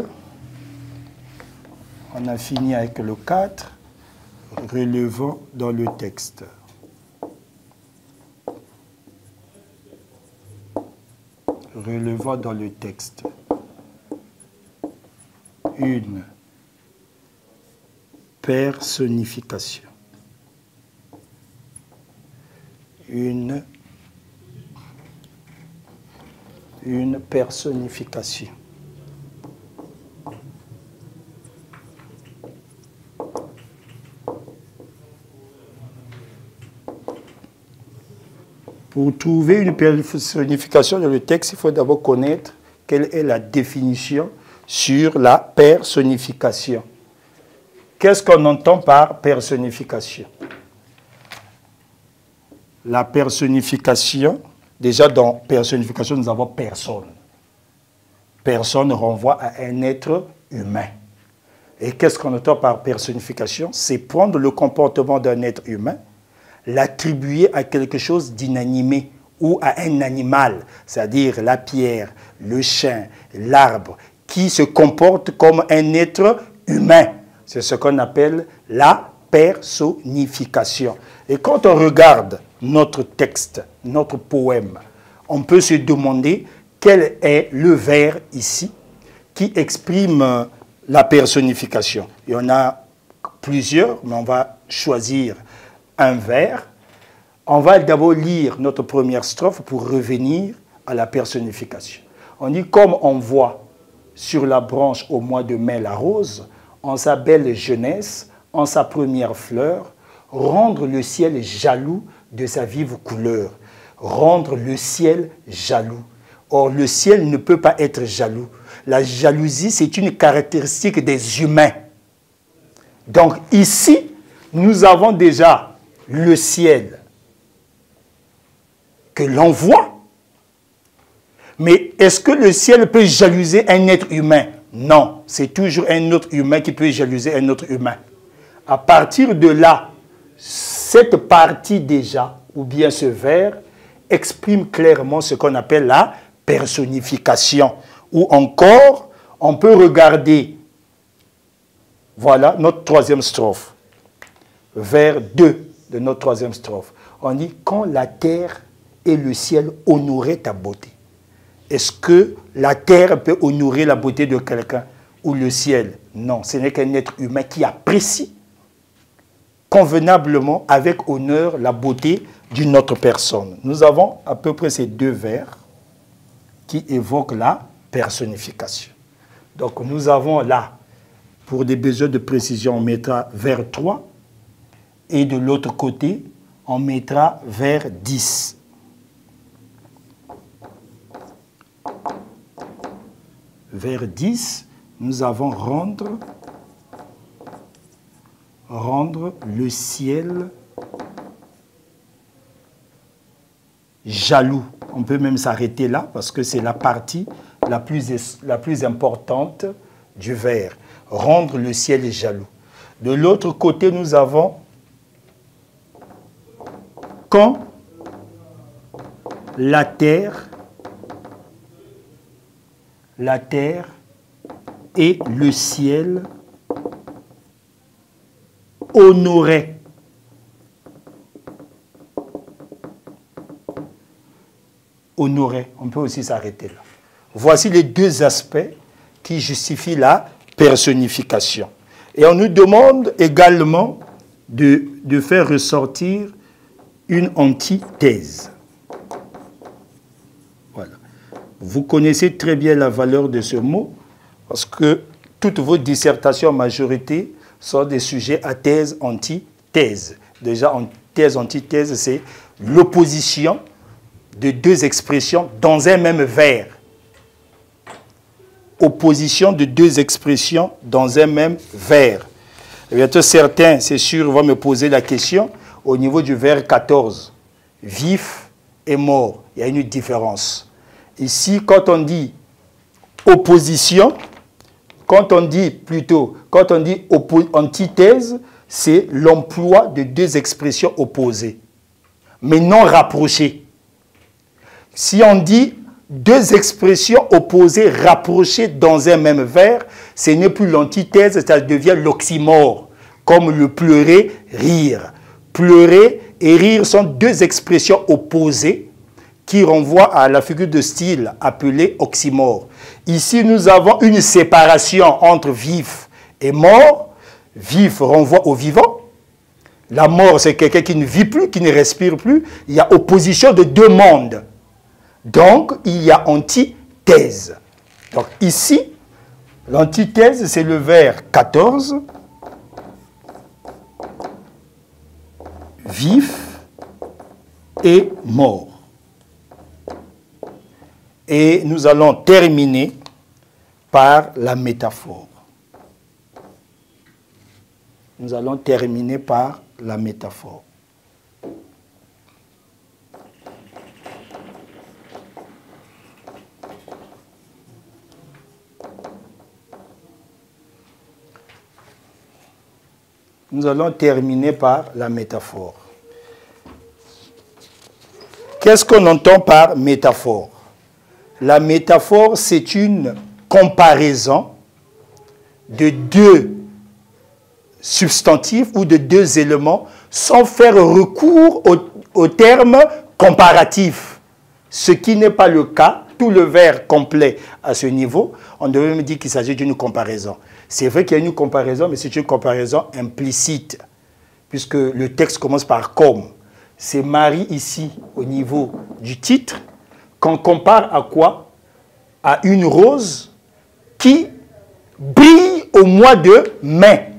on a fini avec le 4, relevant dans le texte. Relevant dans le texte. Une personnification. Une, une personnification. Pour trouver une personnification dans le texte, il faut d'abord connaître quelle est la définition sur la personnification. Qu'est-ce qu'on entend par personnification? La personnification, déjà dans personnification, nous avons personne. Personne renvoie à un être humain. Et qu'est-ce qu'on entend par personnification? C'est prendre le comportement d'un être humain l'attribuer à quelque chose d'inanimé ou à un animal, c'est-à-dire la pierre, le chien, l'arbre, qui se comporte comme un être humain. C'est ce qu'on appelle la personnification. Et quand on regarde notre texte, notre poème, on peut se demander quel est le vers ici qui exprime la personnification. Il y en a plusieurs, mais on va choisir un vers. On va d'abord lire notre première strophe pour revenir à la personnification. On dit comme on voit sur la branche au mois de mai la rose, en sa belle jeunesse, en sa première fleur, rendre le ciel jaloux de sa vive couleur, rendre le ciel jaloux. Or, le ciel ne peut pas être jaloux. La jalousie, c'est une caractéristique des humains. Donc ici, nous avons déjà le ciel que l'on voit. Mais est-ce que le ciel peut jalouser un être humain? Non, c'est toujours un autre humain qui peut jalouser un autre humain. À partir de là, cette partie déjà, ou bien ce vers, exprime clairement ce qu'on appelle la personnification. Ou encore, on peut regarder, voilà notre troisième strophe, vers 2 de notre troisième strophe. On dit quand la terre et le ciel honoraient ta beauté. Est-ce que la terre peut honorer la beauté de quelqu'un ou le ciel? Non, ce n'est qu'un être humain qui apprécie convenablement, avec honneur, la beauté d'une autre personne. Nous avons à peu près ces deux vers qui évoquent la personnification. Donc nous avons là, pour des besoins de précision, on mettra vers 3 et de l'autre côté, on mettra vers 10. Vers 10, nous avons rendre, rendre le ciel jaloux. On peut même s'arrêter là parce que c'est la partie la plus, la plus importante du vers. Rendre le ciel jaloux. De l'autre côté, nous avons quand la terre, la terre et le ciel honoraient honorer. On peut aussi s'arrêter là. Voici les deux aspects qui justifient la personnification. Et on nous demande également de, de faire ressortir une antithèse. Voilà. Vous connaissez très bien la valeur de ce mot parce que toutes vos dissertations en majorité sont des sujets à thèse, antithèse. Déjà, en thèse, antithèse, c'est l'opposition de deux expressions dans un même vers. Opposition de deux expressions dans un même vers. Et bientôt, certains, c'est sûr, vont me poser la question au niveau du vers 14. Vif et mort. Il y a une différence. Ici, quand on dit opposition, quand on dit plutôt, quand on dit antithèse, c'est l'emploi de deux expressions opposées, mais non rapprochées. Si on dit deux expressions opposées rapprochées dans un même vers, ce n'est plus l'antithèse, ça devient l'oxymore, comme le pleurer, rire. Pleurer et rire sont deux expressions opposées qui renvoient à la figure de style appelée oxymore. Ici, nous avons une séparation entre vif et mort. Vif renvoie au vivant. La mort, c'est quelqu'un qui ne vit plus, qui ne respire plus. Il y a opposition de deux mondes. Donc, il y a antithèse. Donc, ici, l'antithèse, c'est le vers 14. Vif et mort. Et nous allons terminer par la métaphore. Nous allons terminer par la métaphore. Nous allons terminer par la métaphore. Qu'est-ce qu'on entend par métaphore? La métaphore, c'est une comparaison de deux substantifs ou de deux éléments sans faire recours au, terme comparatif, ce qui n'est pas le cas. Tout le vers complet à ce niveau, on devrait me dire qu'il s'agit d'une comparaison. C'est vrai qu'il y a une comparaison, mais c'est une comparaison implicite, puisque le texte commence par comme. C'est Marie ici, au niveau du titre, qu'on compare à quoi? À une rose qui brille au mois de mai.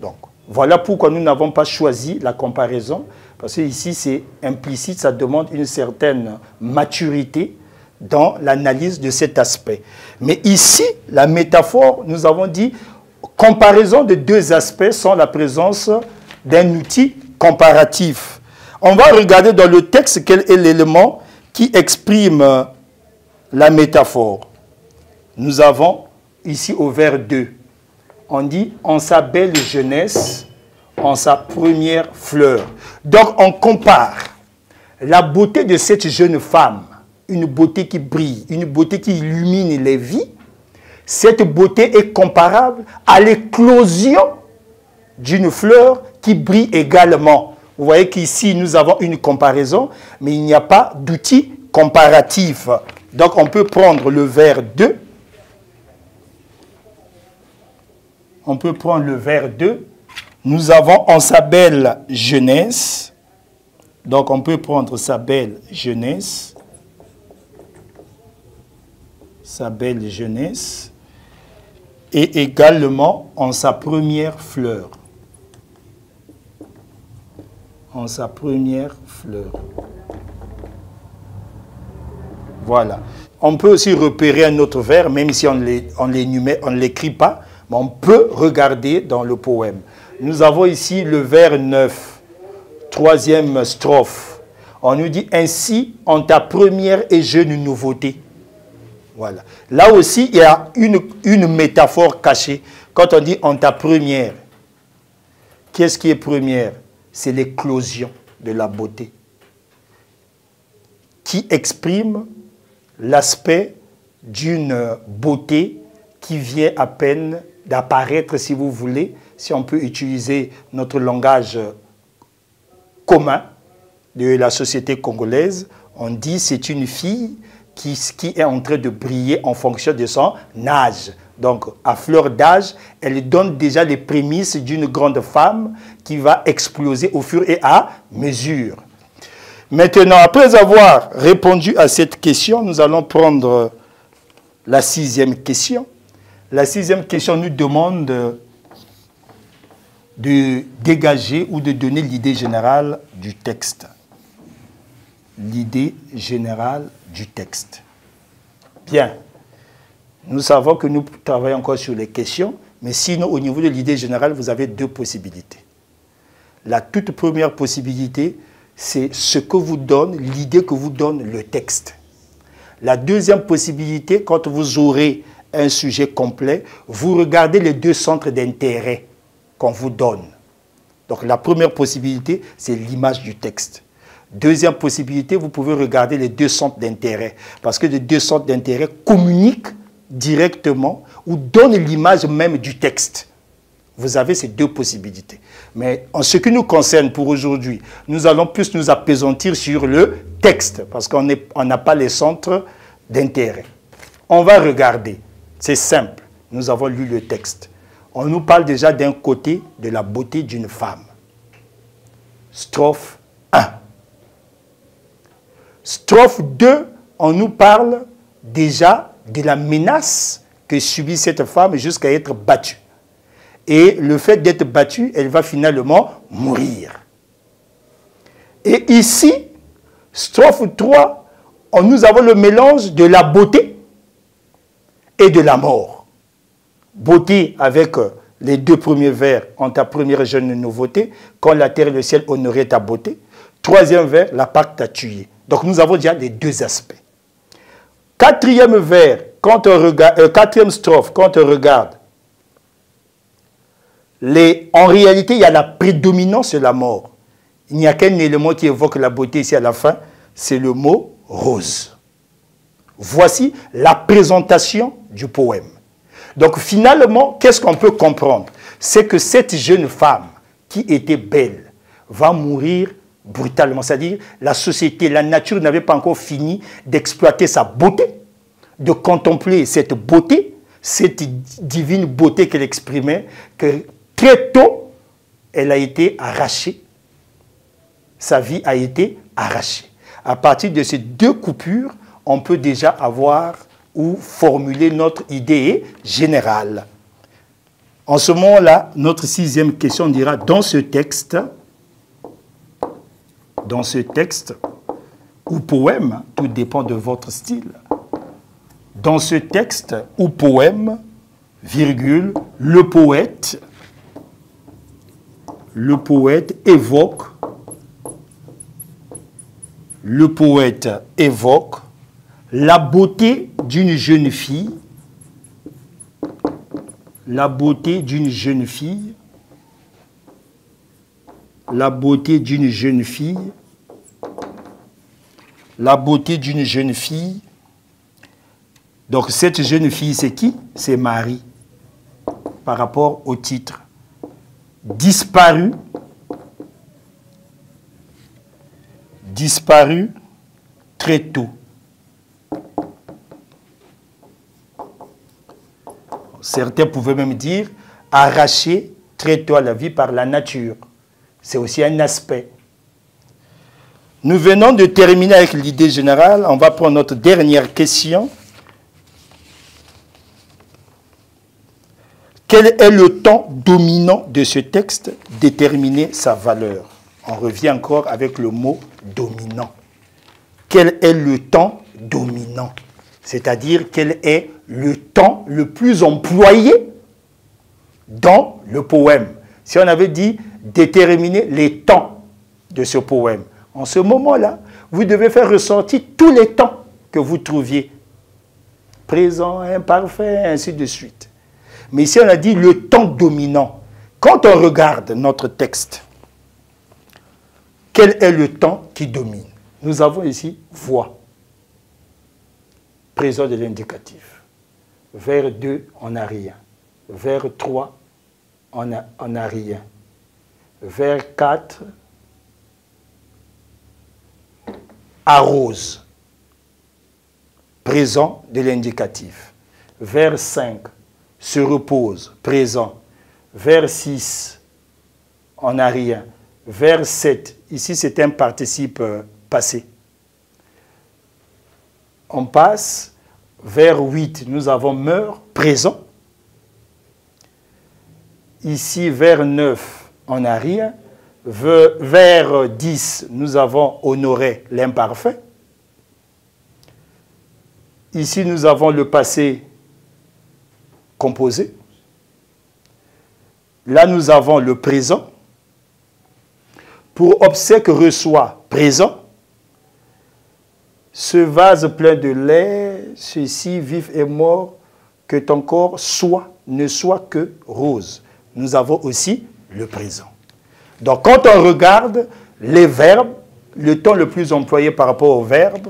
Donc, voilà pourquoi nous n'avons pas choisi la comparaison, parce que ici c'est implicite, ça demande une certaine maturité dans l'analyse de cet aspect. Mais ici, la métaphore, nous avons dit, comparaison de deux aspects sans la présence d'un outil comparatif. On va regarder dans le texte quel est l'élément qui exprime la métaphore. Nous avons ici au vers 2, on dit en sa belle jeunesse, en sa première fleur. Donc on compare la beauté de cette jeune femme une beauté qui brille, une beauté qui illumine les vies, cette beauté est comparable à l'éclosion d'une fleur qui brille également. Vous voyez qu'ici, nous avons une comparaison, mais il n'y a pas d'outil comparatif. Donc, on peut prendre le vers 2. On peut prendre le vers 2. Nous avons en sa belle jeunesse. Donc, on peut prendre sa belle jeunesse sa belle jeunesse, et également en sa première fleur. En sa première fleur. Voilà. On peut aussi repérer un autre vers, même si on ne l'écrit pas, mais on peut regarder dans le poème. Nous avons ici le vers 9, troisième strophe. On nous dit ainsi en ta première et jeune nouveauté. Voilà. Là aussi, il y a une, une métaphore cachée. Quand on dit en ta première, qu'est-ce qui est première? C'est l'éclosion de la beauté qui exprime l'aspect d'une beauté qui vient à peine d'apparaître, si vous voulez, si on peut utiliser notre langage commun de la société congolaise, on dit c'est une fille qui, est en train de briller en fonction de son âge. Donc, à fleur d'âge, elle donne déjà les prémices d'une grande femme qui va exploser au fur et à mesure. Maintenant, après avoir répondu à cette question, nous allons prendre la sixième question. La sixième question nous demande de dégager ou de donner l'idée générale du texte. L'idée générale du texte. Bien. Nous savons que nous travaillons encore sur les questions, mais sinon, au niveau de l'idée générale, vous avez deux possibilités. La toute première possibilité, c'est ce que vous donne, l'idée que vous donne le texte. La deuxième possibilité, quand vous aurez un sujet complet, vous regardez les deux centres d'intérêt qu'on vous donne. Donc la première possibilité, c'est l'image du texte. Deuxième possibilité, vous pouvez regarder les deux centres d'intérêt, parce que les deux centres d'intérêt communiquent directement ou donnent l'image même du texte. Vous avez ces deux possibilités. Mais en ce qui nous concerne pour aujourd'hui, nous allons plus nous apaisantir sur le texte, parce qu'on n'a pas les centres d'intérêt. On va regarder. C'est simple. Nous avons lu le texte. On nous parle déjà d'un côté de la beauté d'une femme. Strophe 1. Strophe 2, on nous parle déjà de la menace que subit cette femme jusqu'à être battue. Et le fait d'être battue, elle va finalement mourir. Et ici, strophe 3, on, nous avons le mélange de la beauté et de la mort. Beauté avec euh, les deux premiers vers en ta première jeune nouveauté, quand la terre et le ciel honoraient ta beauté. Troisième vers, la Pâque t'a tué. Donc nous avons déjà les deux aspects. Quatrième vers, quand on regarde, euh, quatrième strophe, quand on regarde en réalité, il y a la prédominance de la mort. Il n'y a qu'un élément qui évoque la beauté ici à la fin, c'est le mot rose. Voici la présentation du poème. Donc finalement, qu'est-ce qu'on peut comprendre? C'est que cette jeune femme qui était belle va mourir brutalement. C'est-à-dire, la société, la nature n'avait pas encore fini d'exploiter sa beauté, de contempler cette beauté, cette divine beauté qu'elle exprimait, que Très tôt, elle a été arrachée. Sa vie a été arrachée. À partir de ces deux coupures, on peut déjà avoir ou formuler notre idée générale. En ce moment-là, notre sixième question dira, dans ce texte, dans ce texte, ou poème, tout dépend de votre style, dans ce texte ou poème, virgule, le poète le poète évoque, le poète évoque la beauté d'une jeune fille, la beauté d'une jeune fille, la beauté d'une jeune fille, la beauté d'une jeune fille. Donc cette jeune fille, c'est qui? C'est Marie, par rapport au titre disparu, disparu très tôt. Certains pouvaient même dire arraché très tôt à la vie par la nature. C'est aussi un aspect. Nous venons de terminer avec l'idée générale. On va prendre notre dernière question. Quel est le temps dominant de ce texte Déterminer sa valeur? On revient encore avec le mot dominant. Quel est le temps dominant? C'est-à-dire quel est le temps le plus employé dans le poème? Si on avait dit déterminer les temps de ce poème, en ce moment-là, vous devez faire ressortir tous les temps que vous trouviez présent, imparfait, ainsi de suite. Mais ici, on a dit le temps dominant. Quand on regarde notre texte, quel est le temps qui domine? Nous avons ici voix, présent de l'indicatif. Vers 2, on n'a rien. Vers 3, on n'a rien. Vers 4, arrose, présent de l'indicatif. Vers 5, se repose, présent. Vers 6, on n'a rien. Vers 7, ici c'est un participe euh, passé. On passe vers 8, nous avons meurt, présent. Ici, vers 9, on n'a rien. Vers 10, nous avons honoré l'imparfait. Ici, nous avons le passé composé. Là, nous avons le présent. Pour obsèque reçoit présent. Ce vase plein de lait, ceci vif et mort, que ton corps soit, ne soit que rose. Nous avons aussi le présent. Donc quand on regarde les verbes, le temps le plus employé par rapport aux verbes,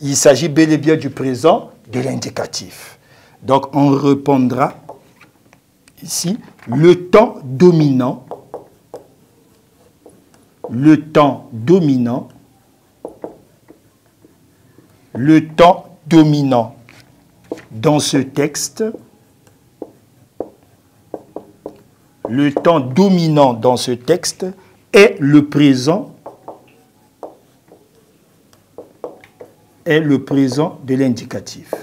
il s'agit bel et bien du présent, de l'indicatif. Donc on répondra ici le temps dominant, le temps dominant, le temps dominant dans ce texte, le temps dominant dans ce texte est le présent, est le présent de l'indicatif.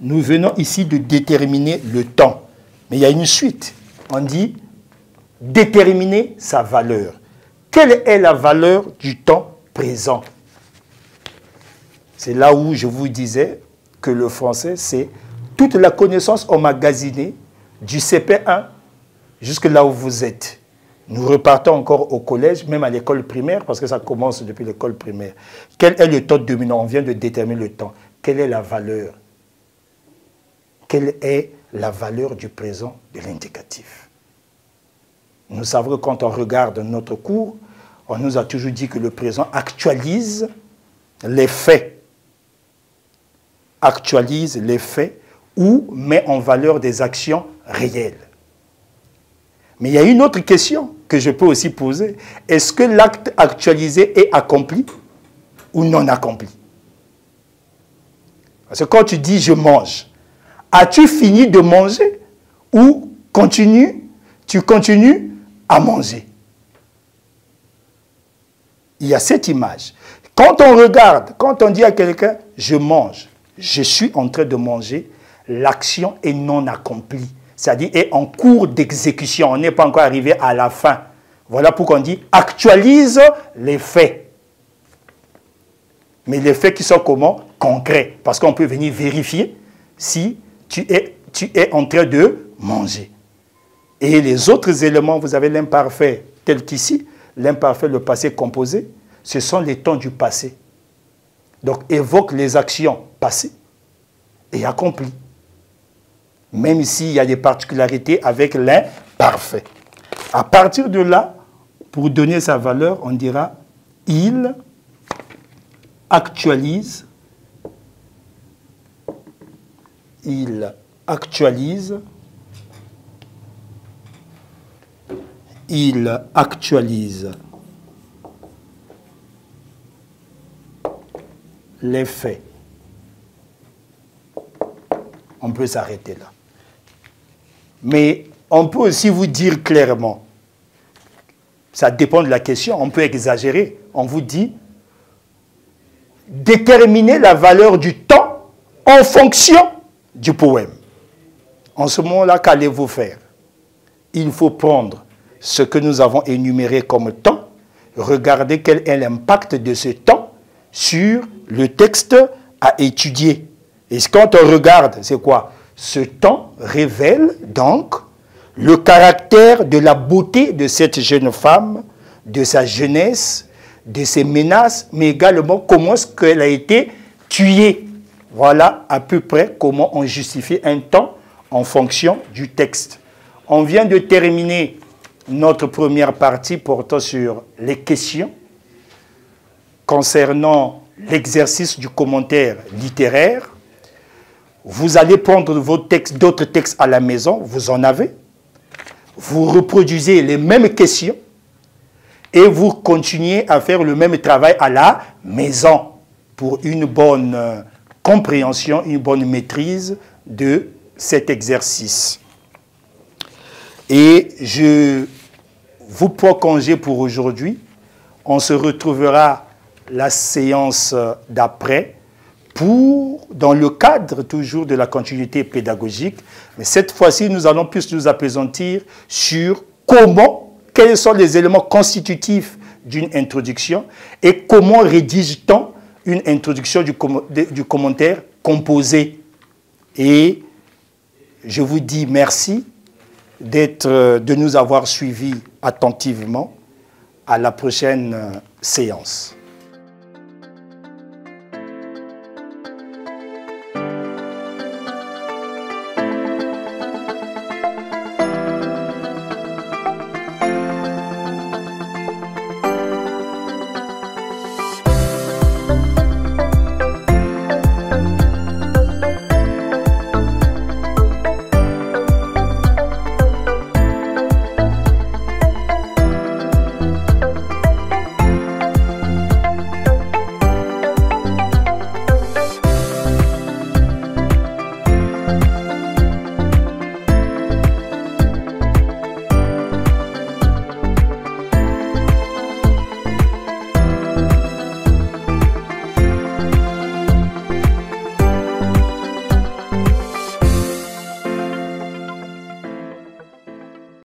nous venons ici de déterminer le temps. Mais il y a une suite. On dit déterminer sa valeur. Quelle est la valeur du temps présent? C'est là où je vous disais que le français, c'est toute la connaissance emmagasinée du CP1 jusque là où vous êtes. Nous repartons encore au collège, même à l'école primaire, parce que ça commence depuis l'école primaire. Quel est le temps dominant On vient de déterminer le temps. Quelle est la valeur? Quelle est la valeur du présent de l'indicatif? Nous savons que quand on regarde notre cours, on nous a toujours dit que le présent actualise les faits, actualise les faits ou met en valeur des actions réelles. Mais il y a une autre question que je peux aussi poser. Est-ce que l'acte actualisé est accompli ou non accompli? Parce que quand tu dis je mange, As-tu fini de manger ou continue, tu continues à manger? Il y a cette image. Quand on regarde, quand on dit à quelqu'un, je mange, je suis en train de manger, l'action est non accomplie. C'est-à-dire est en cours d'exécution. On n'est pas encore arrivé à la fin. Voilà pourquoi on dit actualise les faits. Mais les faits qui sont comment Concrets. Parce qu'on peut venir vérifier si tu es, tu es en train de manger. Et les autres éléments, vous avez l'imparfait tel qu'ici, l'imparfait, le passé composé, ce sont les temps du passé. Donc évoque les actions passées et accomplies. Même s'il y a des particularités avec l'imparfait. À partir de là, pour donner sa valeur, on dira il actualise il actualise, il actualise les faits. On peut s'arrêter là. Mais on peut aussi vous dire clairement, ça dépend de la question, on peut exagérer. On vous dit, déterminer la valeur du temps en fonction du poème. En ce moment-là, qu'allez-vous faire? Il faut prendre ce que nous avons énuméré comme temps, regarder quel est l'impact de ce temps sur le texte à étudier. Et quand on regarde, c'est quoi? Ce temps révèle donc le caractère de la beauté de cette jeune femme, de sa jeunesse, de ces menaces, mais également comment est-ce qu'elle a été tuée. Voilà à peu près comment on justifie un temps en fonction du texte. On vient de terminer notre première partie portant sur les questions concernant l'exercice du commentaire littéraire. Vous allez prendre d'autres textes à la maison, vous en avez. Vous reproduisez les mêmes questions et vous continuez à faire le même travail à la maison pour une bonne euh, compréhension, une bonne maîtrise de cet exercice. Et je vous prends congé pour aujourd'hui. On se retrouvera la séance d'après pour, dans le cadre toujours de la continuité pédagogique, mais cette fois-ci, nous allons plus nous apaisantir sur comment, quels sont les éléments constitutifs d'une introduction et comment rédige-t-on une introduction du, du commentaire composé. Et je vous dis merci de nous avoir suivis attentivement. À la prochaine séance.